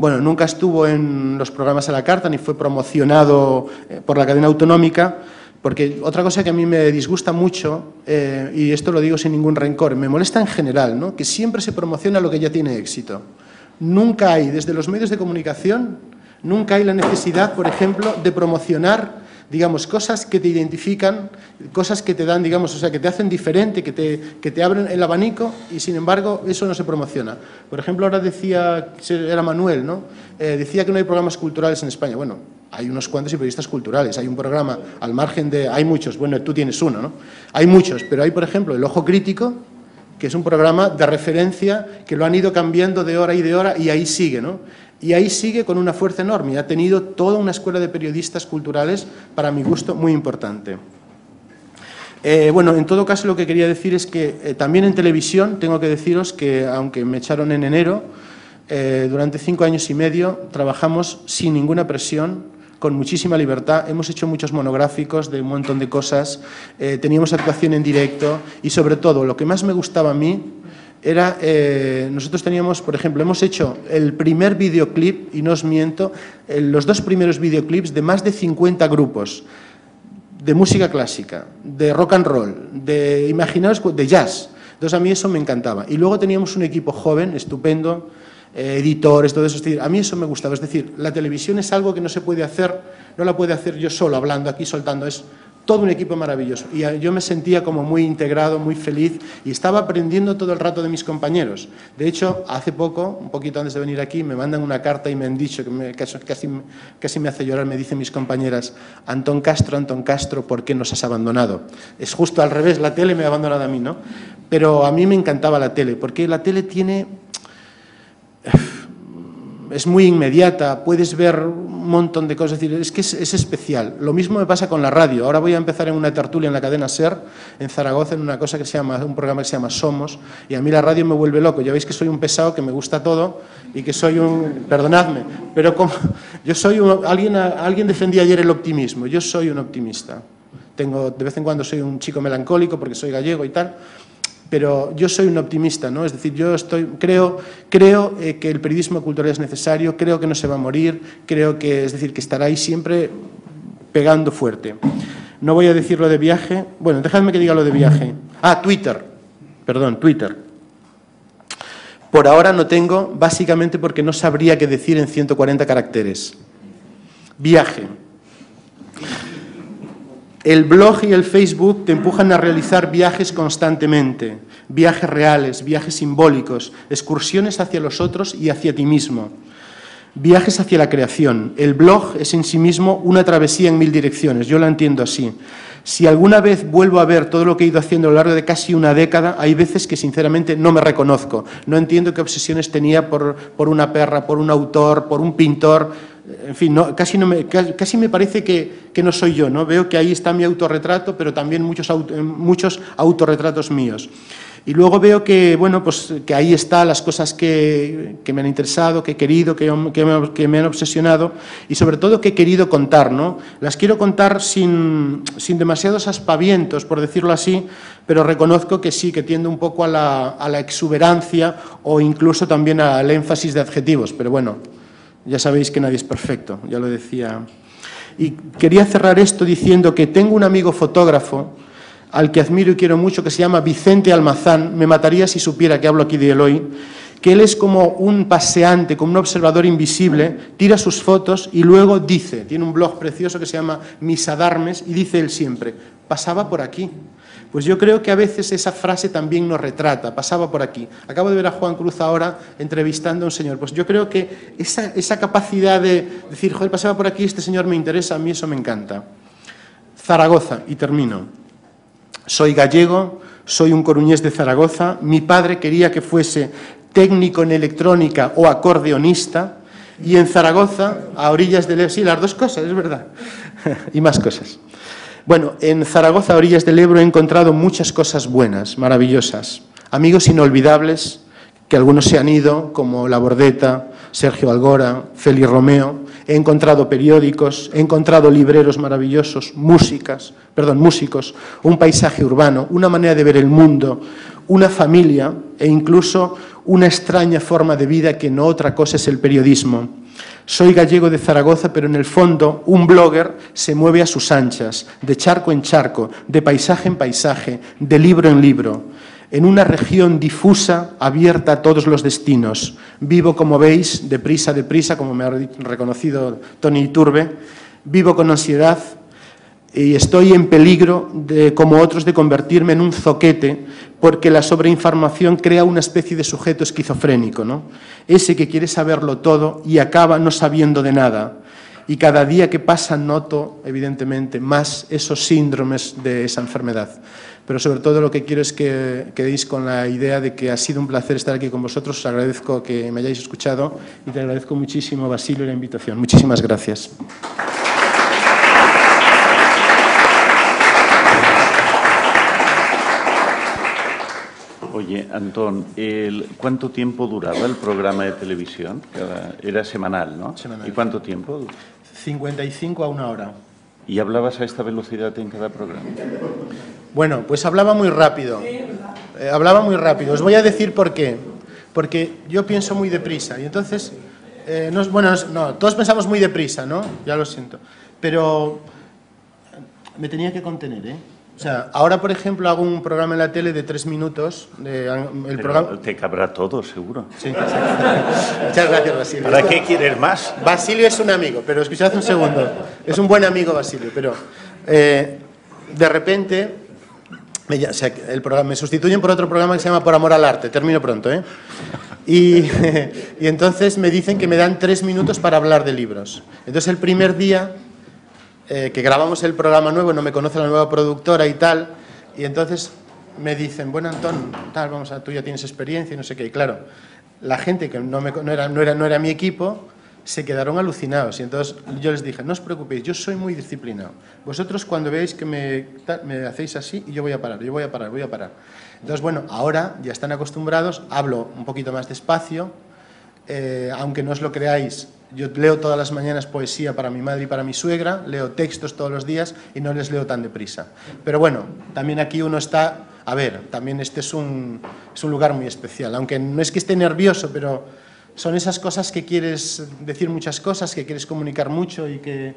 Bueno, nunca estuvo en los programas a la carta ni fue promocionado eh, por la cadena autonómica, porque otra cosa que a mí me disgusta mucho, eh, y esto lo digo sin ningún rencor, me molesta en general, ¿no? que siempre se promociona lo que ya tiene éxito. Nunca hay, desde los medios de comunicación, nunca hay la necesidad, por ejemplo, de promocionar digamos, cosas que te identifican, cosas que te dan, digamos, o sea, que te hacen diferente, que te, que te abren el abanico y, sin embargo, eso no se promociona. Por ejemplo, ahora decía, era Manuel, ¿no? Eh, decía que no hay programas culturales en España. Bueno, hay unos cuantos y periodistas culturales. Hay un programa al margen de. Hay muchos, bueno, tú tienes uno, ¿no? Hay muchos, pero hay, por ejemplo, El Ojo Crítico, que es un programa de referencia que lo han ido cambiando de hora y de hora y ahí sigue, ¿no? Y ahí sigue con una fuerza enorme. Ha tenido toda una escuela de periodistas culturales, para mi gusto, muy importante. Eh, bueno, en todo caso lo que quería decir es que eh, también en televisión tengo que deciros que, aunque me echaron en enero, eh, durante cinco años y medio trabajamos sin ninguna presión, con muchísima libertad. Hemos hecho muchos monográficos de un montón de cosas, teníamos actuación en directo y sobre todo lo que más me gustaba a mí era, nosotros teníamos, por ejemplo, hemos hecho el primer videoclip, y no os miento, los dos primeros videoclips de más de 50 grupos de música clásica, de rock and roll, de imaginaos de jazz. Entonces a mí eso me encantaba. Y luego teníamos un equipo joven, estupendo, eh, editores, todo eso. A mí eso me gustaba. Es decir, la televisión es algo que no se puede hacer, no la puede hacer yo solo hablando aquí, soltando. Es todo un equipo maravilloso. Y yo me sentía como muy integrado, muy feliz y estaba aprendiendo todo el rato de mis compañeros. De hecho, hace poco, un poquito antes de venir aquí, me mandan una carta y me han dicho, que me, casi, casi me hace llorar, me dicen mis compañeras, Antón Castro, Antón Castro, ¿por qué nos has abandonado? Es justo al revés, la tele me ha abandonado a mí, ¿no? Pero a mí me encantaba la tele, porque la tele tiene es muy inmediata, puedes ver un montón de cosas, es que es, especial. Lo mismo me pasa con la radio. Ahora voy a empezar en una tertulia en la cadena SER, en Zaragoza, en una cosa que se llama, un programa que se llama Somos, y a mí la radio me vuelve loco. Ya veis que soy un pesado, que me gusta todo, y que soy un, perdonadme, pero como, yo soy un, alguien, alguien defendía ayer el optimismo, yo soy un optimista. Tengo, de vez en cuando soy un chico melancólico porque soy gallego y tal, pero yo soy un optimista, ¿no? Es decir, yo estoy, creo, creo eh, que el periodismo cultural es necesario, creo que no se va a morir, creo que, es decir, que estará ahí siempre pegando fuerte. No voy a decir lo de viaje, bueno, dejadme que diga lo de viaje. Ah, Twitter, perdón, Twitter. Por ahora no tengo, básicamente porque no sabría qué decir en 140 caracteres. Viaje. El blog y el Facebook te empujan a realizar viajes constantemente, viajes reales, viajes simbólicos, excursiones hacia los otros y hacia ti mismo, viajes hacia la creación. El blog es en sí mismo una travesía en mil direcciones, yo la entiendo así. Si alguna vez vuelvo a ver todo lo que he ido haciendo a lo largo de casi una década, hay veces que sinceramente no me reconozco. No entiendo qué obsesiones tenía por, por una perra, por un autor, por un pintor en fin, casi, no me, casi me parece que, no soy yo, ¿no? Veo que ahí está mi autorretrato, pero también muchos, muchos autorretratos míos. Y luego veo que, bueno, pues, que ahí están las cosas que, me han interesado, que he querido, que, que, me, han obsesionado y sobre todo que he querido contar. ¿no? Las quiero contar sin, sin, demasiados aspavientos, por decirlo así, pero reconozco que sí, que tiendo un poco a la, a la exuberancia o incluso también al énfasis de adjetivos. Pero bueno, ya sabéis que nadie es perfecto, ya lo decía. Y quería cerrar esto diciendo que tengo un amigo fotógrafo al que admiro y quiero mucho, que se llama Vicente Almazán, me mataría si supiera que hablo aquí de Eloy, que él es como un paseante, como un observador invisible, tira sus fotos y luego dice, tiene un blog precioso que se llama Misadarmes, y dice él siempre, pasaba por aquí, pues yo creo que a veces esa frase también nos retrata, pasaba por aquí. Acabo de ver a Juan Cruz ahora entrevistando a un señor. Pues yo creo que esa, capacidad de decir, joder, pasaba por aquí, este señor me interesa, a mí eso me encanta. Zaragoza, y termino. Soy gallego, soy un coruñés de Zaragoza, mi padre quería que fuese técnico en electrónica o acordeonista, y en Zaragoza, a orillas del... Sí, las dos cosas, es verdad, y más cosas. Bueno, en Zaragoza, a orillas del Ebro, he encontrado muchas cosas buenas, maravillosas. Amigos inolvidables, que algunos se han ido, como La Bordeta, Sergio Algora, Félix Romeo. He encontrado periódicos, he encontrado libreros maravillosos, músicas, perdón, músicos, un paisaje urbano, una manera de ver el mundo, una familia e incluso una extraña forma de vida que no otra cosa es el periodismo. Soy gallego de Zaragoza, pero en el fondo un blogger se mueve a sus anchas, de charco en charco, de paisaje en paisaje, de libro en libro, en una región difusa, abierta a todos los destinos. Vivo, como veis, deprisa, deprisa, como me ha reconocido Tony Iturbe, vivo con ansiedad, y estoy en peligro, como otros, de convertirme en un zoquete, porque la sobreinformación crea una especie de sujeto esquizofrénico, ¿no? ese que quiere saberlo todo y acaba no sabiendo de nada. y cada día que pasa noto, evidentemente, más esos síndromes de esa enfermedad. Pero sobre todo lo que quiero es que quedéis con la idea de que ha sido un placer estar aquí con vosotros. Os agradezco que me hayáis escuchado y te agradezco muchísimo, Basilio, la invitación. Muchísimas gracias.
Oye, Antón, ¿cuánto tiempo duraba el programa de televisión? era semanal, ¿no?
Semanal.
¿Y cuánto tiempo?
55 a una hora.
¿Y hablabas a esta velocidad en cada programa?
Bueno, pues hablaba muy rápido. Eh, hablaba muy rápido. Os voy a decir por qué. Porque yo pienso muy deprisa. Y entonces, eh, no, bueno, no, todos pensamos muy deprisa, ¿no? Ya lo siento. Pero me tenía que contener, ¿eh? O sea, ahora, por ejemplo, hago un programa en la tele de tres minutos. De, el programa...
Te cabrá todo, seguro.
Sí, Muchas gracias, Basilio.
¿Para qué quieres más?
Basilio es un amigo, pero escuchad un segundo. Es un buen amigo, Basilio, pero eh, de repente me, o sea, el programa, me sustituyen por otro programa que se llama Por Amor al Arte. Termino pronto, ¿eh? Y, y entonces me dicen que me dan tres minutos para hablar de libros. Entonces el primer día eh, que grabamos el programa nuevo, no me conoce la nueva productora y tal, y entonces me dicen, bueno, Antón, tal, vamos a, tú ya tienes experiencia y no sé qué. Y claro, la gente que no, era, no, era, no era mi equipo se quedaron alucinados. Y entonces yo les dije, no os preocupéis, yo soy muy disciplinado. Vosotros cuando veáis que me, me hacéis así, y yo voy a parar, yo voy a parar, voy a parar. Entonces, bueno, ahora ya están acostumbrados, hablo un poquito más despacio, eh, aunque no os lo creáis, yo leo todas las mañanas poesía para mi madre y para mi suegra, leo textos todos los días y no les leo tan deprisa. Pero bueno, también aquí uno está, a ver, también este es un, es un lugar muy especial, aunque no es que esté nervioso, pero son esas cosas que quieres decir muchas cosas, que quieres comunicar mucho y que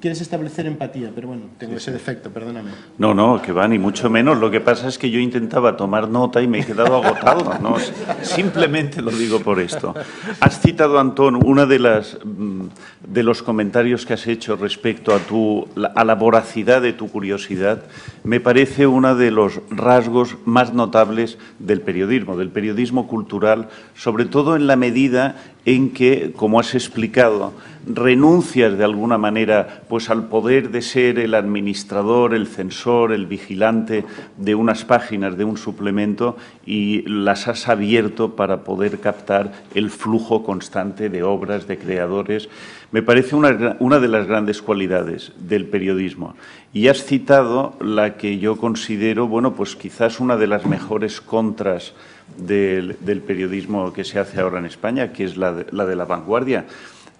quieres establecer empatía, pero bueno, tengo ese defecto, perdóname.
No, no, que va, ni mucho menos. Lo que pasa es que yo intentaba tomar nota y me he quedado agotado. No, simplemente lo digo por esto. Has citado, Antón, una de las mm, de los comentarios que has hecho respecto a tu a la voracidad de tu curiosidad. Me parece uno de los rasgos más notables del periodismo, del periodismo cultural, sobre todo en la medida en que, como has explicado, renuncias de alguna manera pues al poder de ser el administrador, el censor, el vigilante de unas páginas de un suplemento y las has abierto para poder captar el flujo constante de obras, de creadores. Me parece una, una de las grandes cualidades del periodismo. Y has citado la que yo considero, bueno, pues quizás una de las mejores contras del, periodismo que se hace ahora en España, que es la de la, vanguardia.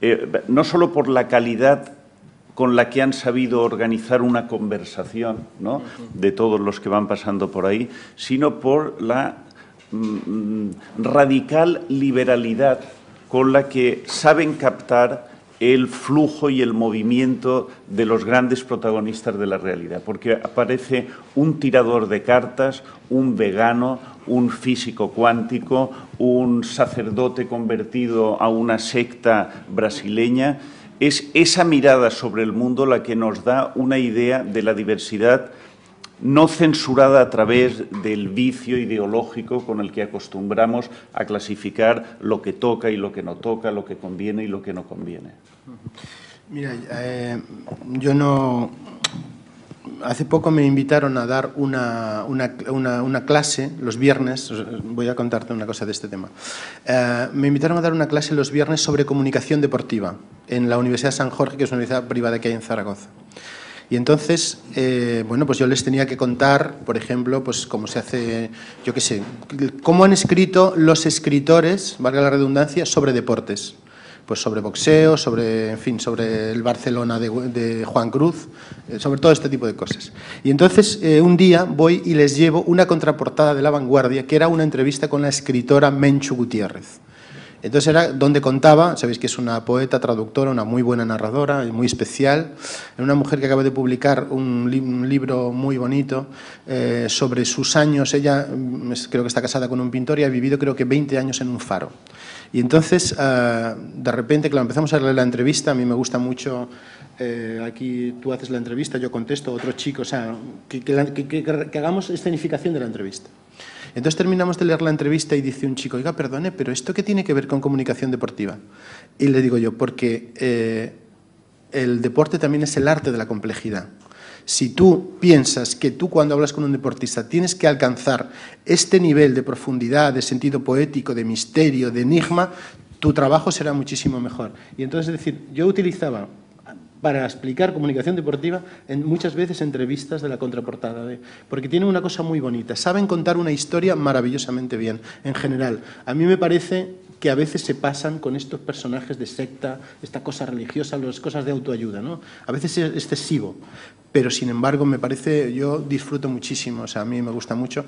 Eh, no solo por la calidad con la que han sabido organizar una conversación ¿no? de todos los que van pasando por ahí, sino por la mm, radical liberalidad con la que saben captar el flujo y el movimiento de los grandes protagonistas de la realidad, porque aparece un tirador de cartas, un vegano, un físico cuántico, un sacerdote convertido a una secta brasileña. Es esa mirada sobre el mundo la que nos da una idea de la diversidad no censurada a través del vicio ideológico con el que acostumbramos a clasificar lo que toca y lo que no toca, lo que conviene y lo que no conviene.
Mira, eh, yo no, hace poco me invitaron a dar una, una, clase los viernes, voy a contarte una cosa de este tema. Eh, me invitaron a dar una clase los viernes sobre comunicación deportiva en la Universidad de San Jorge, que es una universidad privada que hay en Zaragoza. Y entonces, eh, bueno, pues yo les tenía que contar, por ejemplo, pues cómo se hace, yo qué sé, cómo han escrito los escritores, valga la redundancia, sobre deportes pues sobre boxeo, sobre, en fin, sobre el Barcelona de, Juan Cruz, eh, sobre todo este tipo de cosas. Y entonces eh, un día voy y les llevo una contraportada de La Vanguardia, que era una entrevista con la escritora Menchu Gutiérrez. Entonces era donde contaba, sabéis que es una poeta, traductora, una muy buena narradora, muy especial, una mujer que acaba de publicar un, libro muy bonito eh, sobre sus años. Ella mm, creo que está casada con un pintor y ha vivido creo que 20 años en un faro. Y entonces, eh, de repente, claro, empezamos a leer la entrevista, a mí me gusta mucho, eh, aquí tú haces la entrevista, yo contesto, otro chico, o sea, que, que, hagamos escenificación de la entrevista. Entonces terminamos de leer la entrevista y dice un chico, oiga, perdone, pero ¿esto qué tiene que ver con comunicación deportiva? Y le digo yo, porque eh, el deporte también es el arte de la complejidad. Si tú piensas que tú cuando hablas con un deportista tienes que alcanzar este nivel de profundidad, de sentido poético, de misterio, de enigma, tu trabajo será muchísimo mejor. Y entonces, es decir, yo utilizaba para explicar comunicación deportiva en muchas veces entrevistas de la contraportada, porque tienen una cosa muy bonita, saben contar una historia maravillosamente bien, en general. A mí me parece que a veces se pasan con estos personajes de secta, esta cosa religiosa, las cosas de autoayuda, ¿no? A veces es excesivo, pero sin embargo me parece, yo disfruto muchísimo, o sea, a mí me gusta mucho.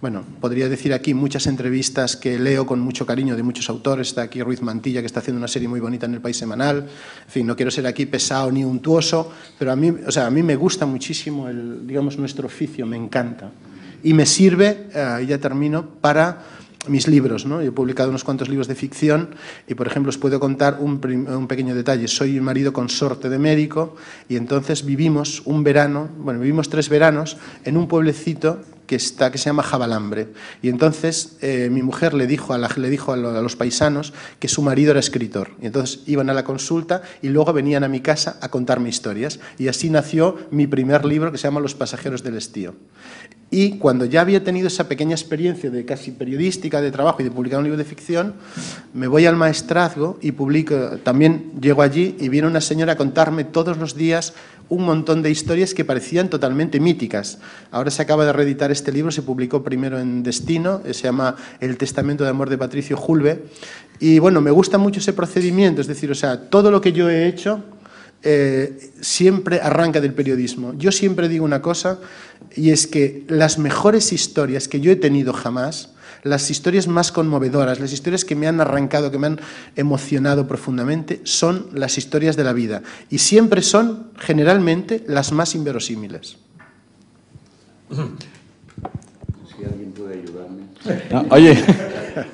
Bueno, podría decir aquí muchas entrevistas que leo con mucho cariño de muchos autores, está aquí Ruiz Mantilla que está haciendo una serie muy bonita en el País Semanal, en fin, no quiero ser aquí pesado ni untuoso, pero a mí, o sea, a mí me gusta muchísimo, el, digamos, nuestro oficio, me encanta. Y me sirve, eh, ya termino, para mis libros. ¿no? he publicado unos cuantos libros de ficción y, por ejemplo, os puedo contar un, pequeño detalle. Soy un marido consorte de médico y entonces vivimos un verano, bueno, vivimos tres veranos en un pueblecito que, está, que se llama Jabalambre. Y entonces eh, mi mujer le dijo, a, la, le dijo a, los paisanos que su marido era escritor. Y entonces iban a la consulta y luego venían a mi casa a contarme historias. Y así nació mi primer libro que se llama Los pasajeros del estío. Y cuando ya había tenido esa pequeña experiencia de casi periodística, de trabajo y de publicar un libro de ficción, me voy al maestrazgo y publico, también llego allí y viene una señora a contarme todos los días un montón de historias que parecían totalmente míticas. Ahora se acaba de reeditar este libro, se publicó primero en Destino, se llama El Testamento de Amor de Patricio Julve. Y bueno, me gusta mucho ese procedimiento, es decir, o sea, todo lo que yo he hecho eh, siempre arranca del periodismo. Yo siempre digo una cosa, y es que las mejores historias que yo he tenido jamás, las historias más conmovedoras, las historias que me han arrancado, que me han emocionado profundamente, son las historias de la vida. Y siempre son, generalmente, las más inverosímiles.
Si alguien puede ayudarme. Oye,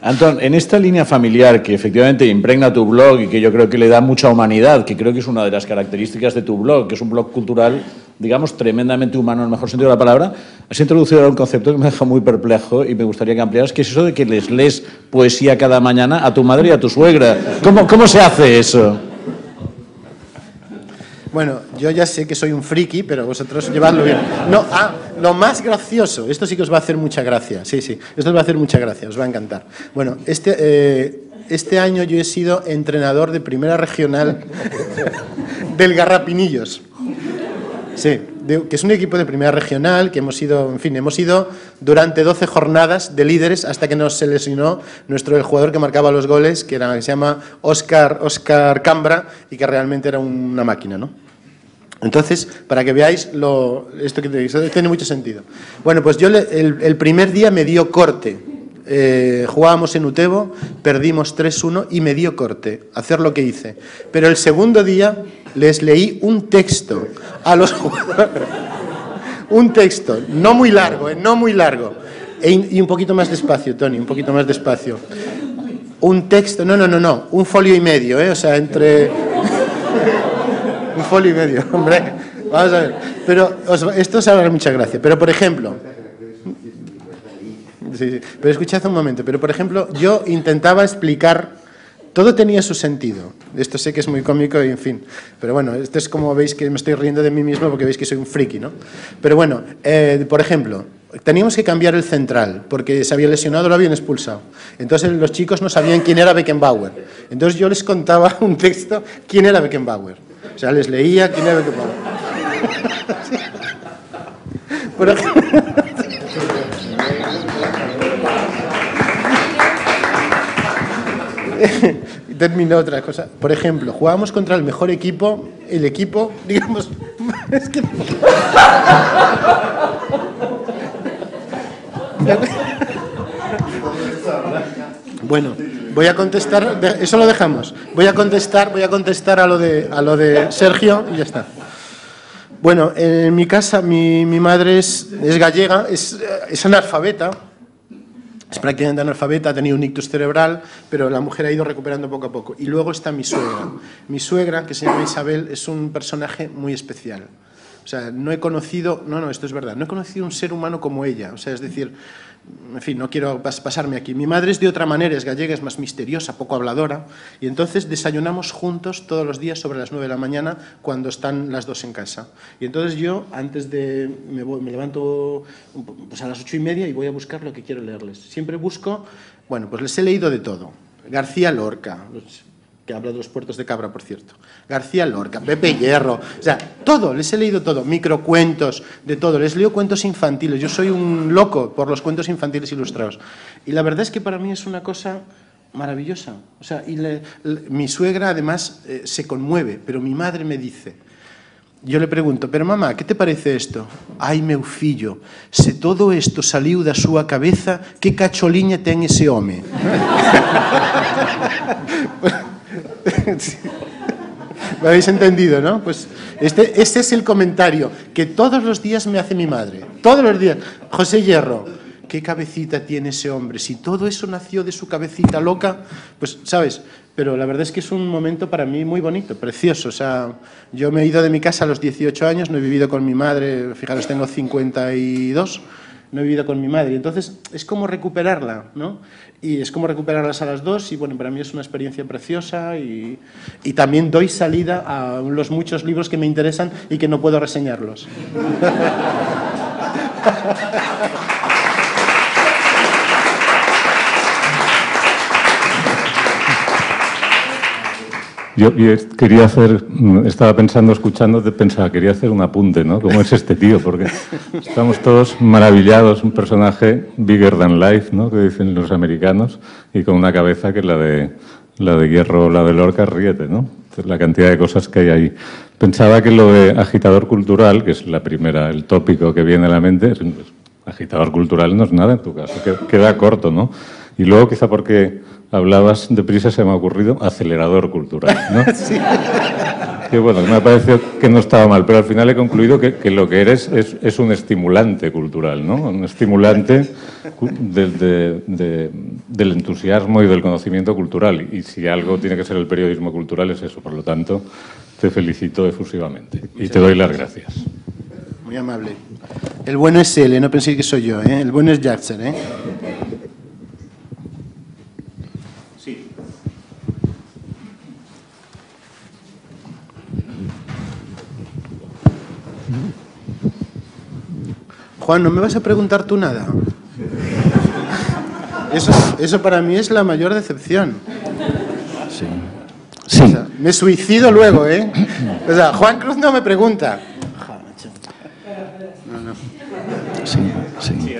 Antón, en esta línea familiar que efectivamente impregna tu blog y que yo creo que le da mucha humanidad, que creo que es una de las características de tu blog, que es un blog cultural digamos, tremendamente humano en el mejor sentido de la palabra, has introducido un concepto que me deja muy perplejo y me gustaría que ampliaras, que es eso de que les lees poesía cada mañana a tu madre y a tu suegra. ¿Cómo, cómo se hace eso?
Bueno, yo ya sé que soy un friki, pero vosotros llevadlo bien. No, ah, lo más gracioso, esto sí que os va a hacer mucha gracia, sí, sí, esto os va a hacer mucha gracia, os va a encantar. Bueno, este, eh, este año yo he sido entrenador de primera regional del Garrapinillos. Sí, que es un equipo de primera regional, que hemos ido, en fin, hemos ido durante 12 jornadas de líderes hasta que nos seleccionó nuestro el jugador que marcaba los goles, que, era, que se llama Oscar, Oscar Cambra, y que realmente era una máquina, ¿no? Entonces, para que veáis lo, esto que tiene mucho sentido. Bueno, pues yo el, primer día me dio corte. Eh, jugábamos en Utebo, perdimos 3-1 y me dio corte, hacer lo que hice. Pero el segundo día les leí un texto a los jugadores. un texto, no muy largo, eh, no muy largo. E y un poquito más despacio, Tony, un poquito más despacio. Un texto, no, no, no, no, un folio y medio, ¿eh? o sea, entre... un folio y medio, hombre. Vamos a ver. Pero esto os hará mucha gracia. Pero, por ejemplo... Sí, sí. Pero escuchad un momento. Pero, por ejemplo, yo intentaba explicar todo tenía su sentido. Esto sé que es muy cómico y en fin. Pero bueno, esto es como veis que me estoy riendo de mí mismo porque veis que soy un friki, ¿no? Pero bueno, eh, por ejemplo, teníamos que cambiar el central porque se había lesionado, lo habían expulsado. Entonces los chicos no sabían quién era Beckenbauer. Entonces yo les contaba un texto quién era Beckenbauer. O sea, les leía quién era Beckenbauer. por ejemplo, otra. Por ejemplo, jugábamos contra el mejor equipo, el equipo, digamos, es que... Bueno, voy a contestar, eso lo dejamos. Voy a contestar, voy a contestar a lo de, a lo de Sergio y ya está. Bueno, en mi casa mi, mi madre es, es gallega, es, es analfabeta, es prácticamente analfabeta, ha tenido un ictus cerebral, pero la mujer ha ido recuperando poco a poco. Y luego está mi suegra. Mi suegra, que se llama Isabel, es un personaje muy especial. O sea, no he conocido, no, no, esto es verdad, no he conocido un ser humano como ella. O sea, es decir, en fin, no quiero pasarme aquí. Mi madre es de otra manera, es gallega, es más misteriosa, poco habladora, y entonces desayunamos juntos todos los días sobre las 9 de la mañana cuando están las dos en casa. Y entonces yo, antes de, me, me levanto pues a las ocho y media y voy a buscar lo que quiero leerles. Siempre busco, bueno, pues les he leído de todo. García Lorca, que habla de los puertos de Cabra, por cierto. García Lorca, Pepe Hierro, o sea, todo, les he leído todo, microcuentos, de todo. Les leo cuentos infantiles. Yo soy un loco por los cuentos infantiles ilustrados. Y la verdad es que para mí es una cosa maravillosa. O sea, y mi suegra además eh, se conmueve, pero mi madre me dice, yo le pregunto, pero mamá, ¿qué te parece esto? Ay, meu fillo, todo esto saliu da súa cabeza, que cacholiña ten ese home? ¿Me habéis entendido, no? Pues este, este es el comentario que todos los días me hace mi madre. Todos los días. José Hierro, ¿qué cabecita tiene ese hombre? Si todo eso nació de su cabecita loca, pues, ¿sabes? Pero la verdad es que es un momento para mí muy bonito, precioso. O sea, yo me he ido de mi casa a los 18 años, no he vivido con mi madre, fijaros, tengo 52 no he vivido con mi madre. Entonces, es como recuperarla, ¿no? Y es como recuperarlas a las dos y, bueno, para mí es una experiencia preciosa y, y también doy salida a los muchos libros que me interesan y que no puedo reseñarlos.
Yo, quería hacer, estaba pensando, escuchando, pensaba, quería hacer un apunte, ¿no? ¿Cómo es este tío? Porque estamos todos maravillados, un personaje bigger than life, ¿no? Que dicen los americanos, y con una cabeza que es la de, la de Hierro, la de Lorca, riete, ¿no? La cantidad de cosas que hay ahí. Pensaba que lo de agitador cultural, que es la primera, el tópico que viene a la mente, agitador cultural no es nada en tu caso, queda corto, ¿no? Y luego quizá porque hablabas de prisa, se me ha ocurrido acelerador cultural. ¿no? sí. Que bueno, me ha parecido que no estaba mal, pero al final he concluido que, lo que eres es, un estimulante cultural, ¿no? Un estimulante del entusiasmo y del conocimiento cultural. Y si algo tiene que ser el periodismo cultural es eso. Por lo tanto, te felicito efusivamente y te doy las gracias.
Muy amable. El bueno es él, ¿eh? no penséis que soy yo, ¿eh? el bueno es Jackson. ¿eh? Juan, ¿no me vas a preguntar tú nada? Eso, eso para mí es la mayor decepción.
Sí. sí.
me suicido luego, ¿eh? O sea, Juan Cruz no me pregunta.
No, no. Sí, sí.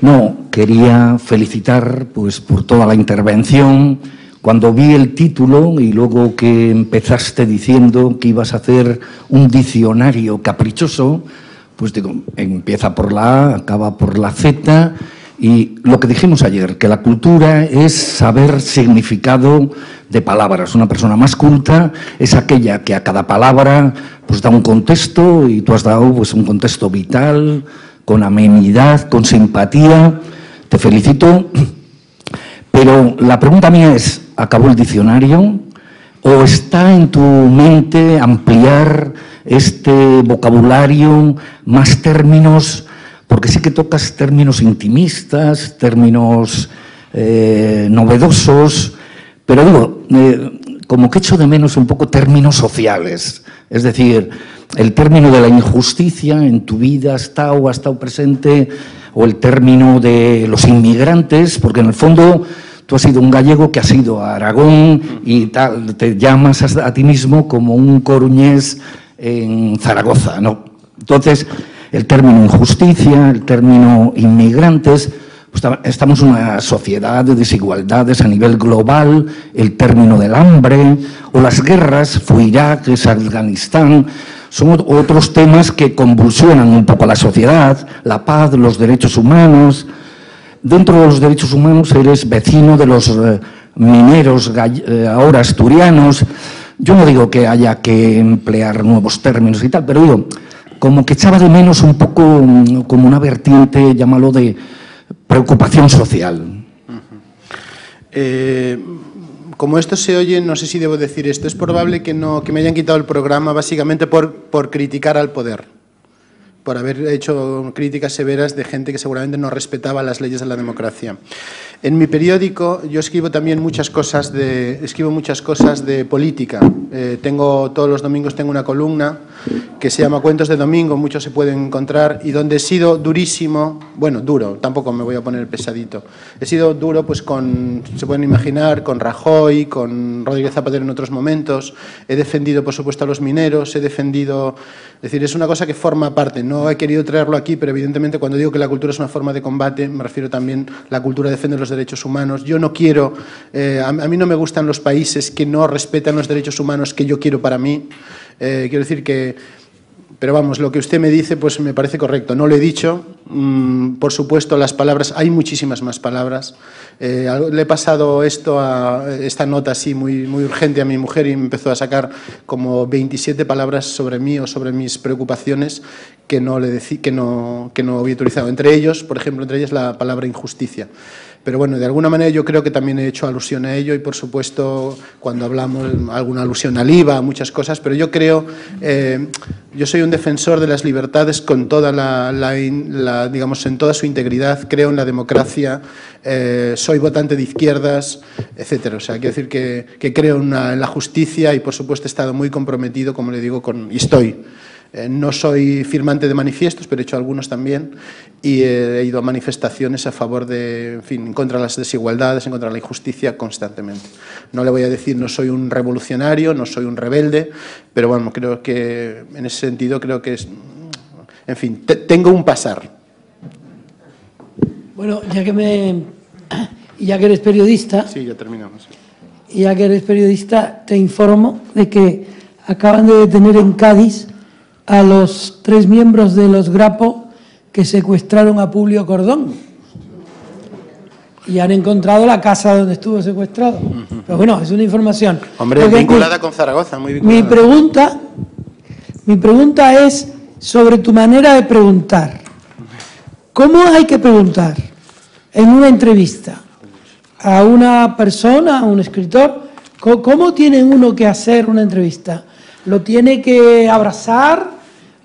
No, quería felicitar pues, por toda la intervención. Cuando vi el título y luego que empezaste diciendo que ibas a hacer un diccionario caprichoso, pues digo, empieza por la A, acaba por la Z, y lo que dijimos ayer, que la cultura es saber significado de palabras. Una persona más culta es aquella que a cada palabra pues da un contexto y tú has dado pues un contexto vital, con amenidad, con simpatía. Te felicito. Pero la pregunta mía es, ¿acabó el diccionario? ¿O está en tu mente ampliar este vocabulario, más términos, porque sí que tocas términos intimistas, términos eh, novedosos, pero digo, eh, como que echo de menos un poco términos sociales. Es decir, el término de la injusticia en tu vida ha estado, ha estado presente, o el término de los inmigrantes, porque en el fondo tú has sido un gallego que has ido a Aragón y tal, te llamas a, a ti mismo como un coruñés en Zaragoza. ¿no? Entonces, el término injusticia, el término inmigrantes, pues, estamos en una sociedad de desigualdades a nivel global, el término del hambre o las guerras, fue Irak, es Afganistán, son otros temas que convulsionan un poco la sociedad, la paz, los derechos humanos. Dentro de los derechos humanos eres vecino de los eh, mineros eh, ahora asturianos, yo no digo que haya que emplear nuevos términos y tal, pero digo, como que echaba de menos un poco mm, como una vertiente, llámalo de preocupación social.
Eh, como esto se oye, no sé si debo decir esto, es probable que, no, que me hayan quitado el programa básicamente por, por criticar al poder. Por haber hecho críticas severas de gente que seguramente no respetaba las leyes de la democracia. En mi periódico yo escribo también muchas cosas de, escribo muchas cosas de política. Eh, tengo, todos los domingos tengo una columna que se llama Cuentos de Domingo, muchos se pueden encontrar, y donde he sido durísimo, bueno, duro, tampoco me voy a poner pesadito, he sido duro pues con, se pueden imaginar, con Rajoy, con Rodríguez Zapatero en otros momentos, he defendido por supuesto a los mineros, he defendido, es decir, es una cosa que forma parte, no he querido traerlo aquí, pero evidentemente cuando digo que la cultura es una forma de combate, me refiero también a la cultura defiende los derechos humanos. Yo no quiero, eh, a, mí no me gustan los países que no respetan los derechos humanos que yo quiero para mí. Eh, quiero decir que, pero vamos, lo que usted me dice pues me parece correcto. No lo he dicho, mm, por supuesto las palabras, hay muchísimas más palabras. Eh, le he pasado esto a esta nota así muy, muy urgente a mi mujer y me empezó a sacar como 27 palabras sobre mí o sobre mis preocupaciones que no, le que no, que no había utilizado. Entre ellos, por ejemplo, entre ellas la palabra injusticia. Pero bueno, de alguna manera yo creo que también he hecho alusión a ello y por supuesto cuando hablamos alguna alusión al IVA, muchas cosas, pero yo creo, eh, yo soy un defensor de las libertades con toda la, digamos, en toda su integridad, creo en la democracia, eh, soy votante de izquierdas, etcétera. O sea, quiero decir que, creo en, la justicia y por supuesto he estado muy comprometido, como le digo, con, y estoy eh, no soy firmante de manifiestos, pero he hecho algunos también y he ido a manifestaciones a favor de, en fin, contra las desigualdades, en contra de la injusticia constantemente. No le voy a decir no soy un revolucionario, no soy un rebelde, pero bueno, creo que en ese sentido creo que es, en fin, tengo un pasar.
Bueno, ya que me, ya que eres periodista.
Sí, ya terminamos.
Ya que eres periodista, te informo de que acaban de detener en Cádiz a los tres miembros de los Grapo que secuestraron a Publio Cordón. Y han encontrado la casa donde estuvo secuestrado. Pero bueno, es una información.
Hombre, vinculada con Zaragoza, muy vinculada.
Mi pregunta, mi pregunta es sobre tu manera de preguntar. ¿Cómo hay que preguntar en una entrevista a una persona, a un escritor? ¿Cómo tiene uno que hacer una entrevista? ¿Lo tiene que abrazar?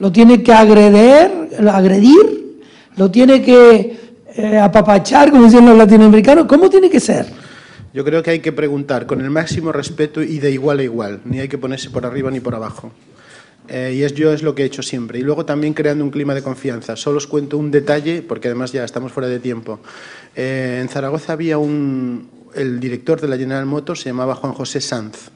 Lo tiene que agredir, agredir, lo tiene que eh, apapachar, como dicen los latinoamericanos. ¿Cómo tiene que ser?
Yo creo que hay que preguntar con el máximo respeto y de igual a igual, ni hay que ponerse por arriba ni por abajo. Eh, y es yo es lo que he hecho siempre. Y luego también creando un clima de confianza. Solo os cuento un detalle, porque además ya estamos fuera de tiempo. Eh, en Zaragoza había un, el director de la General Motors, se llamaba Juan José Sanz.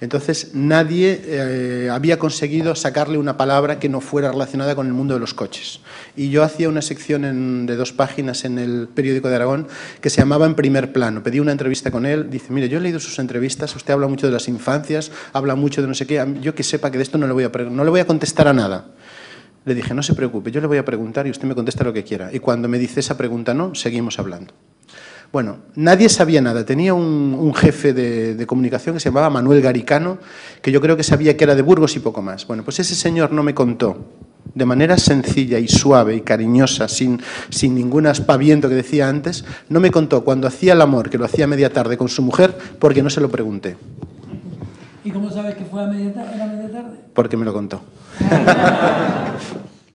Entonces nadie eh, había conseguido sacarle una palabra que no fuera relacionada con el mundo de los coches. Y yo hacía una sección de dos páginas en el periódico de Aragón que se llamaba En primer plano. Pedí una entrevista con él. Dice, mire, yo he leído sus entrevistas, usted habla mucho de las infancias, habla mucho de no sé qué. Yo que sepa que de esto no le voy a, no le voy a contestar a nada. Le dije, no se preocupe, yo le voy a preguntar y usted me contesta lo que quiera. Y cuando me dice esa pregunta no, seguimos hablando. Bueno, nadie sabía nada. Tenía un, jefe de, comunicación que se llamaba Manuel Garicano, que yo creo que sabía que era de Burgos y poco más. Bueno, pues ese señor no me contó de manera sencilla y suave y cariñosa, sin, sin ningún aspaviento que decía antes, no me contó cuando hacía el amor, que lo hacía a media tarde con su mujer, porque no se lo pregunté.
¿Y cómo sabes que fue a media, tarde?
Porque me lo contó.